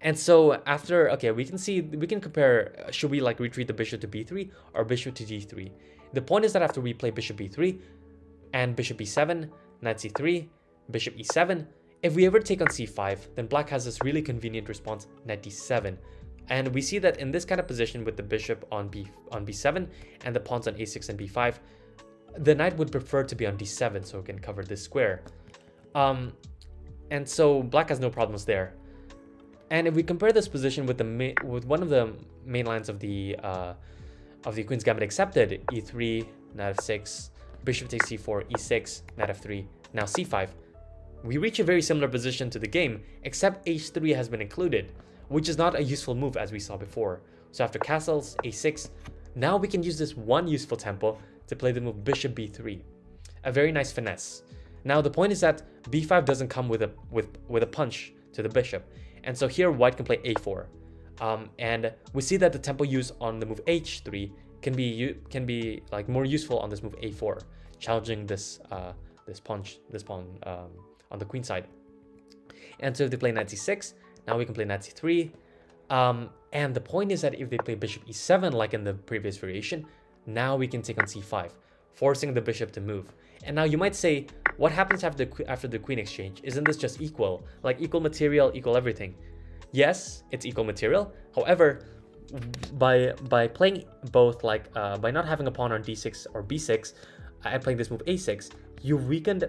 And so after, okay, we can see, we can compare, uh, should we like retreat the bishop to b3 or bishop to d3? The point is that after we play bishop b3 and bishop b7, knight c3, bishop e7. If we ever take on c5, then black has this really convenient response, knight d7. And we see that in this kind of position with the bishop on b on b7 and the pawns on a6 and b5, the knight would prefer to be on d7 so it can cover this square. Um, and so black has no problems there. And if we compare this position with the with one of the main lines of the uh, of the Queen's Gambit accepted, e3, knight f6, bishop takes c4, e6, knight f3, now c5, we reach a very similar position to the game, except h3 has been included, which is not a useful move as we saw before. So after castles, a6, now we can use this one useful tempo to play the move bishop b3. A very nice finesse. Now the point is that b5 doesn't come with a with with a punch to the bishop, and so here white can play a4. Um, and we see that the tempo used on the move h3 can be can be like more useful on this move a4, challenging this uh, this punch this pawn um, on the queen side. And so if they play knight c6, now we can play knight c3. Um, and the point is that if they play bishop e7 like in the previous variation, now we can take on c5, forcing the bishop to move. And now you might say, what happens after the, after the queen exchange? Isn't this just equal? Like equal material, equal everything. Yes, it's equal material. However, by by playing both, like uh, by not having a pawn on d6 or b6, I playing this move a6, you weakened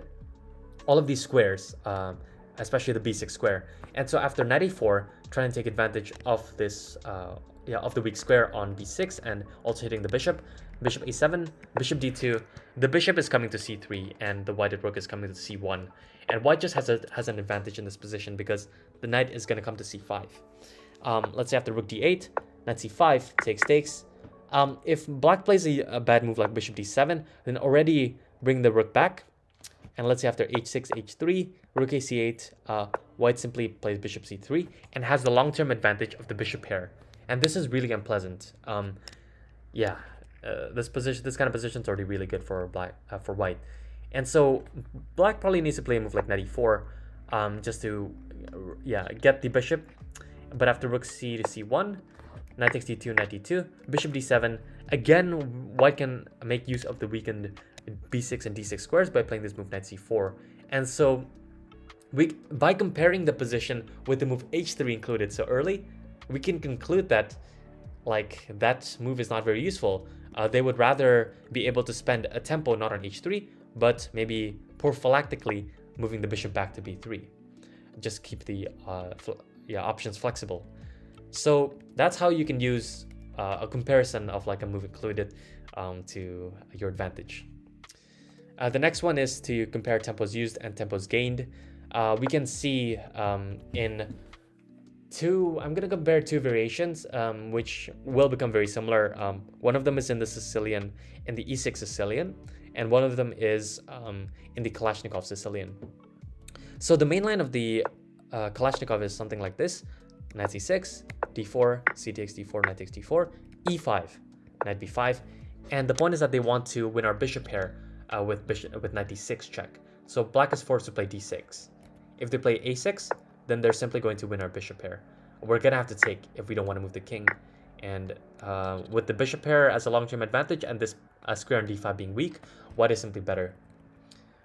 all of these squares, um, especially the b6 square. And so after knight a4, trying to take advantage of this, uh, yeah, of the weak square on b6 and also hitting the bishop, bishop a7, bishop d2, the bishop is coming to c3 and the white rook is coming to c1. And white just has, a, has an advantage in this position because the knight is going to come to c5. Um, let's say after rook d8, knight c5 takes takes, Um, if black plays a, a, bad move like bishop d7, then already bring the rook back. And let's say after h6, h3, rook a c8, uh, white simply plays bishop c3 and has the long-term advantage of the bishop pair. And this is really unpleasant. Um, yeah, uh, this position, this kind of position is already really good for black, uh, for white. And so black probably needs to play a move like knight e4 um, just to, yeah, get the bishop. But after rook c to c1, knight takes d2, knight d2, bishop d7. Again, white can make use of the weakened b6 and d6 squares by playing this move knight c4. And so we, by comparing the position with the move h3 included so early, we can conclude that like that move is not very useful. Uh, they would rather be able to spend a tempo not on h3, but maybe prophylactically moving the bishop back to b3. Just keep the uh, yeah options flexible. So that's how you can use uh, a comparison of like a move included um, to your advantage. Uh, the next one is to compare tempos used and tempos gained. Uh, we can see um, in two, I'm going to compare two variations, um, which will become very similar. Um, one of them is in the Sicilian, in the E6 Sicilian, and one of them is um, in the Kalashnikov Sicilian. So the main line of the uh, Kalashnikov is something like this, knight c6, d4, c takes d4, knight takes d4, e5, knight b5, and the point is that they want to win our bishop pair uh, with bishop with knight d6 check. So black is forced to play d6. If they play a6, then they're simply going to win our bishop pair. We're gonna have to take if we don't want to move the king. And uh, with the bishop pair as a long-term advantage and this uh, square on d5 being weak, white is simply better.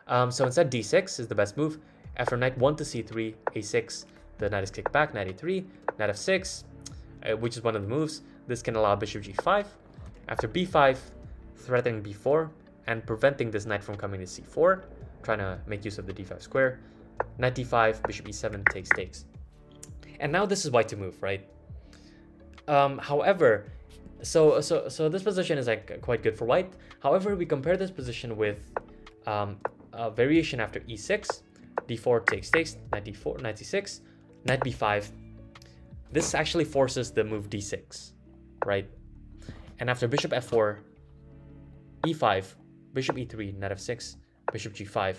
Um, so instead d6 is the best move. After knight 1 to c3, a6, the knight is kicked back, knight a3, knight f6, uh, which is one of the moves. This can allow bishop g5. After b5, threatening b4, and preventing this knight from coming to c4, trying to make use of the d5 square. Knight d5, bishop e7 takes takes. And now this is white to move, right? Um, however, so so so this position is like quite good for white. However, we compare this position with um, a variation after e6, d4 takes takes, knight d4, knight d6, knight b5. This actually forces the move d6, right? And after bishop f4, e5, bishop e3, knight f6, bishop g5.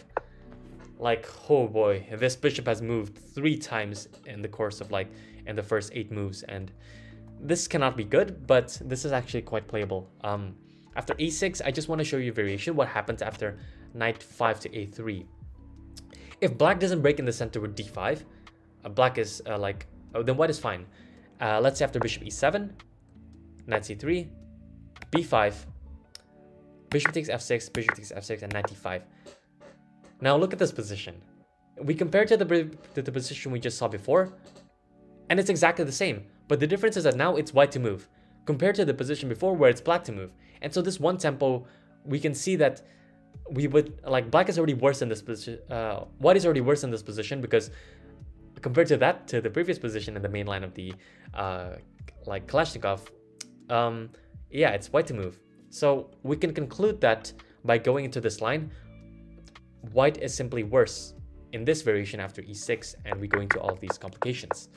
Like, oh boy, this bishop has moved three times in the course of like, in the first eight moves. And this cannot be good, but this is actually quite playable. Um, after a6, I just want to show you a variation, what happens after knight 5 to a3. If black doesn't break in the center with d5, uh, black is uh, like, oh, then white is fine. Uh, let's say after bishop e7, knight c3, b5, Bishop takes f6, bishop takes f6, and knight d5. Now look at this position. We compare to the, to the position we just saw before, and it's exactly the same. But the difference is that now it's white to move, compared to the position before where it's black to move. And so this one tempo, we can see that we would, like black is already worse in this position, uh, white is already worse in this position because compared to that, to the previous position in the main line of the, uh, like Kalashnikov, um, yeah, it's white to move. So we can conclude that by going into this line, white is simply worse in this variation after e6 and we go into all of these complications.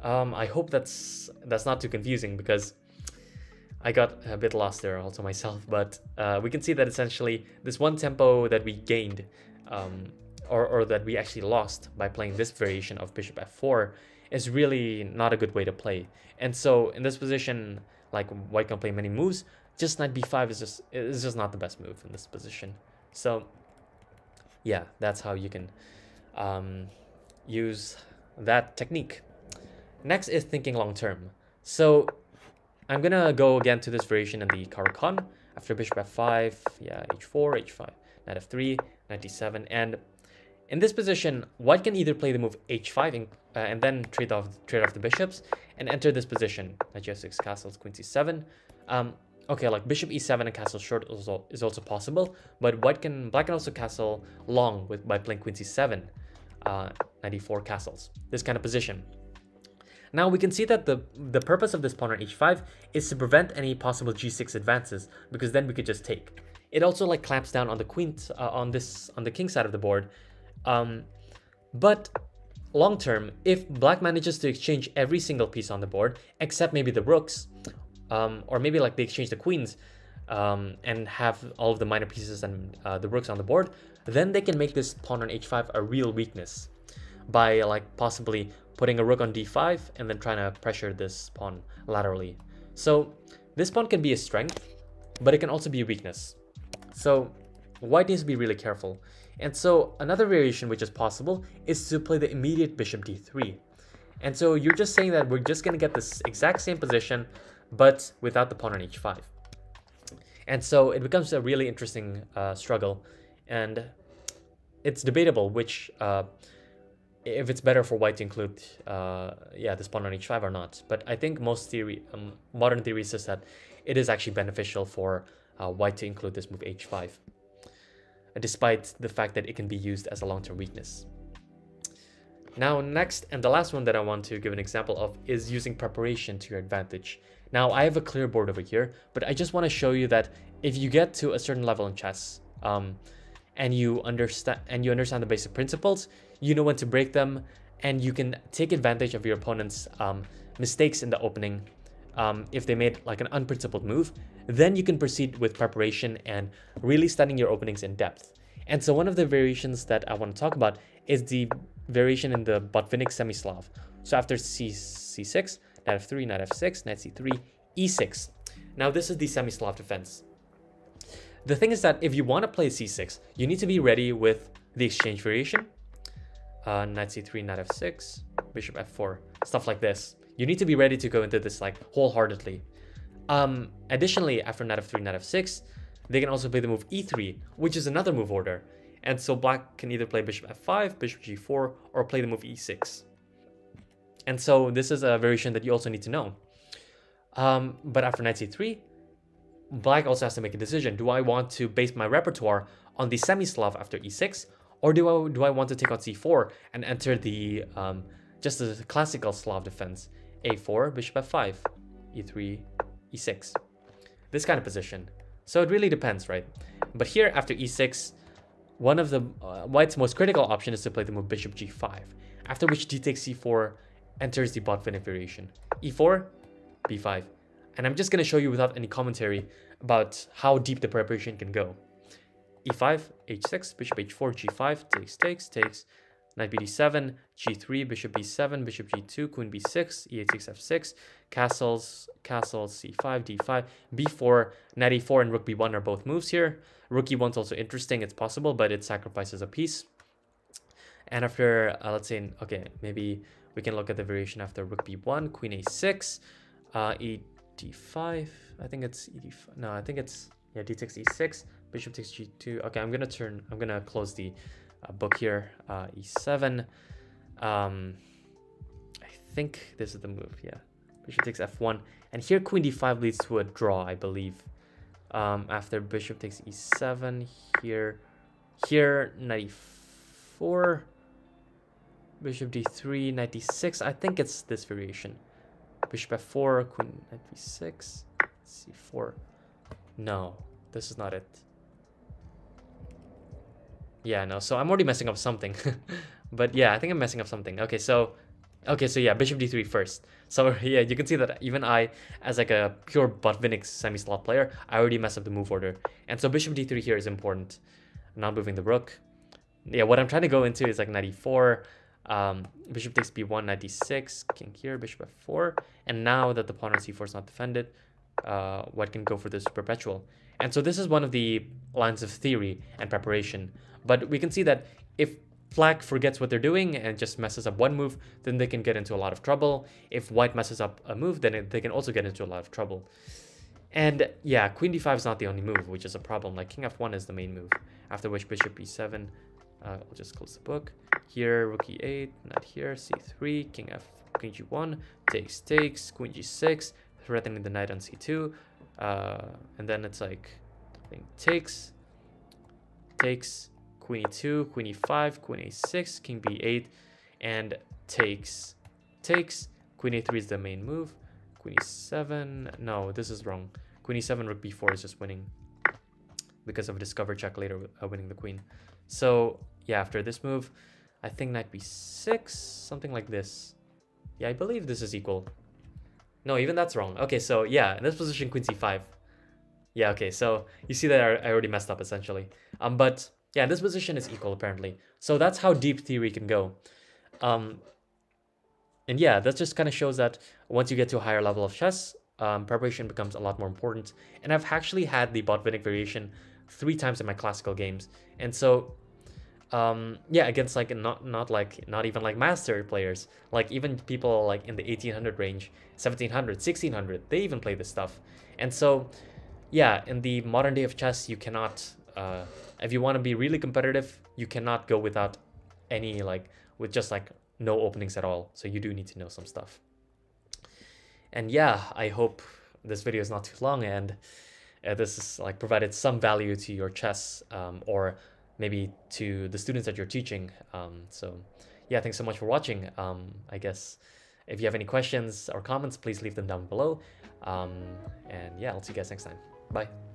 Um, I hope that's that's not too confusing because I got a bit lost there also myself, but uh, we can see that essentially this one tempo that we gained um, or, or that we actually lost by playing this variation of bishop f4 is really not a good way to play. And so in this position, like white can play many moves, just knight b5 is just is just not the best move in this position. So yeah, that's how you can um, use that technique. Next is thinking long term. So I'm gonna go again to this variation in the Caro-Kann after bishop f5, yeah, h4, h5, knight f3, knight d7, and in this position, white can either play the move h5 and, uh, and then trade off trade off the bishops and enter this position. Knight g6 castles, queen c7. Um, Okay, like bishop e7 and castle short is also possible, but white can black can also castle long with by playing queen c7, uh, 94 castles. This kind of position. Now we can see that the the purpose of this pawn on h5 is to prevent any possible g6 advances because then we could just take. It also like clamps down on the queen uh, on this on the king side of the board. Um, but long term, if black manages to exchange every single piece on the board except maybe the rooks, Um, or maybe like they exchange the queens um, and have all of the minor pieces and uh, the rooks on the board, then they can make this pawn on h5 a real weakness by like possibly putting a rook on d5 and then trying to pressure this pawn laterally. So this pawn can be a strength, but it can also be a weakness. So white needs to be really careful. And so another variation which is possible is to play the immediate bishop d3. And so you're just saying that we're just going to get this exact same position, but without the pawn on h5. And so it becomes a really interesting uh, struggle. And it's debatable which, uh, if it's better for white to include, uh, yeah, this pawn on h5 or not. But I think most theory, um, modern theory says that it is actually beneficial for uh, white to include this move h5 despite the fact that it can be used as a long-term weakness. Now next, and the last one that I want to give an example of is using preparation to your advantage. Now I have a clear board over here, but I just want to show you that if you get to a certain level in chess, um, and you understand and you understand the basic principles, you know when to break them, and you can take advantage of your opponent's um, mistakes in the opening um, if they made like an unprincipled move, then you can proceed with preparation and really studying your openings in depth. And so one of the variations that I want to talk about is the variation in the Botvinnik semi-Slav. So after c c6, knight f3, knight f6, knight c3, e6. Now this is the semi-Slav defense. The thing is that if you want to play c6, you need to be ready with the exchange variation. Uh, knight c3, knight f6, bishop f4, stuff like this. You need to be ready to go into this like wholeheartedly. Um, additionally, after knight f3, knight f6, they can also play the move e3, which is another move order. And so black can either play bishop f5, bishop g4, or play the move e6. And so this is a variation that you also need to know. Um, but after knight c3, black also has to make a decision. Do I want to base my repertoire on the semi-Slav after e6, or do I do I want to take on c4 and enter the um, just the classical Slav defense a4, bishop f5, e3, e6. This kind of position. So it really depends, right? But here, after e6, one of the uh, white's most critical option is to play the move bishop g5, after which d takes c4 enters the Botvinnik variation. e4, b5. And I'm just going to show you without any commentary about how deep the preparation can go. e5, h6, bishop h4, g5, takes, takes, takes, knight bd7, g3, bishop b7, bishop g2, queen b6, e8, 6, f6, castles, castles, c5, d5, b4, knight e4, and rook b1 are both moves here. Rook e1 is also interesting, it's possible, but it sacrifices a piece. And after, uh, let's say, okay, maybe we can look at the variation after rook b1, queen a6, uh, e d5, I think it's e d5, no, I think it's, yeah, d takes e6, bishop takes g2. Okay, I'm gonna turn, I'm gonna close the uh, book here, uh, e7. Um, I think this is the move, yeah. Bishop takes f1. And here queen d5 leads to a draw, I believe. Um, after bishop takes e7, here, here, knight e4, bishop d3, knight d6. I think it's this variation. Bishop f4, queen knight b6, c4. No, this is not it. Yeah, no, so I'm already messing up something. but yeah, I think I'm messing up something. Okay, so okay, so yeah, bishop d3 first. So yeah, you can see that even I, as like a pure Botvinnik semi-Slav player, I already messed up the move order. And so bishop d3 here is important. not moving the rook. Yeah, what I'm trying to go into is like knight e4, um, bishop takes b1, knight d6, king here, bishop f4. And now that the pawn on c4 is not defended, uh, white can go for this perpetual. And so this is one of the lines of theory and preparation. But we can see that if black forgets what they're doing and just messes up one move, then they can get into a lot of trouble. If white messes up a move, then they can also get into a lot of trouble. And yeah, queen d5 is not the only move, which is a problem. Like king f1 is the main move, after which bishop e7. Uh, I'll just close the book. Here, rook e8, knight here, c3, king f, king g1, takes, takes, queen g6, threatening the knight on c2. Uh, and then it's like, I think takes, takes, queen e2, queen e5, queen a6, king b8, and takes. Takes, queen a3 is the main move. Queen e7, no, this is wrong. Queen e7, rook b4 is just winning because of a discover check later uh, winning the queen. So yeah, after this move, I think knight b6, something like this. Yeah, I believe this is equal. No, even that's wrong. Okay, so yeah, in this position, queen c5. Yeah, okay, so you see that I already messed up essentially. Um, but yeah, this position is equal apparently. So that's how deep theory can go. Um, and yeah, that just kind of shows that once you get to a higher level of chess, um, preparation becomes a lot more important. And I've actually had the Botvinnik variation three times in my classical games. And so, um, yeah, against like not not like not even like master players, like even people like in the 1800 range, 1700, 1600, they even play this stuff. And so, yeah, in the modern day of chess, you cannot, uh, if you want to be really competitive, you cannot go without any like with just like no openings at all. So you do need to know some stuff. And yeah, I hope this video is not too long and uh, this is like provided some value to your chess um, or maybe to the students that you're teaching. Um, so yeah, thanks so much for watching. Um, I guess if you have any questions or comments, please leave them down below. Um, and yeah, I'll see you guys next time. Bye.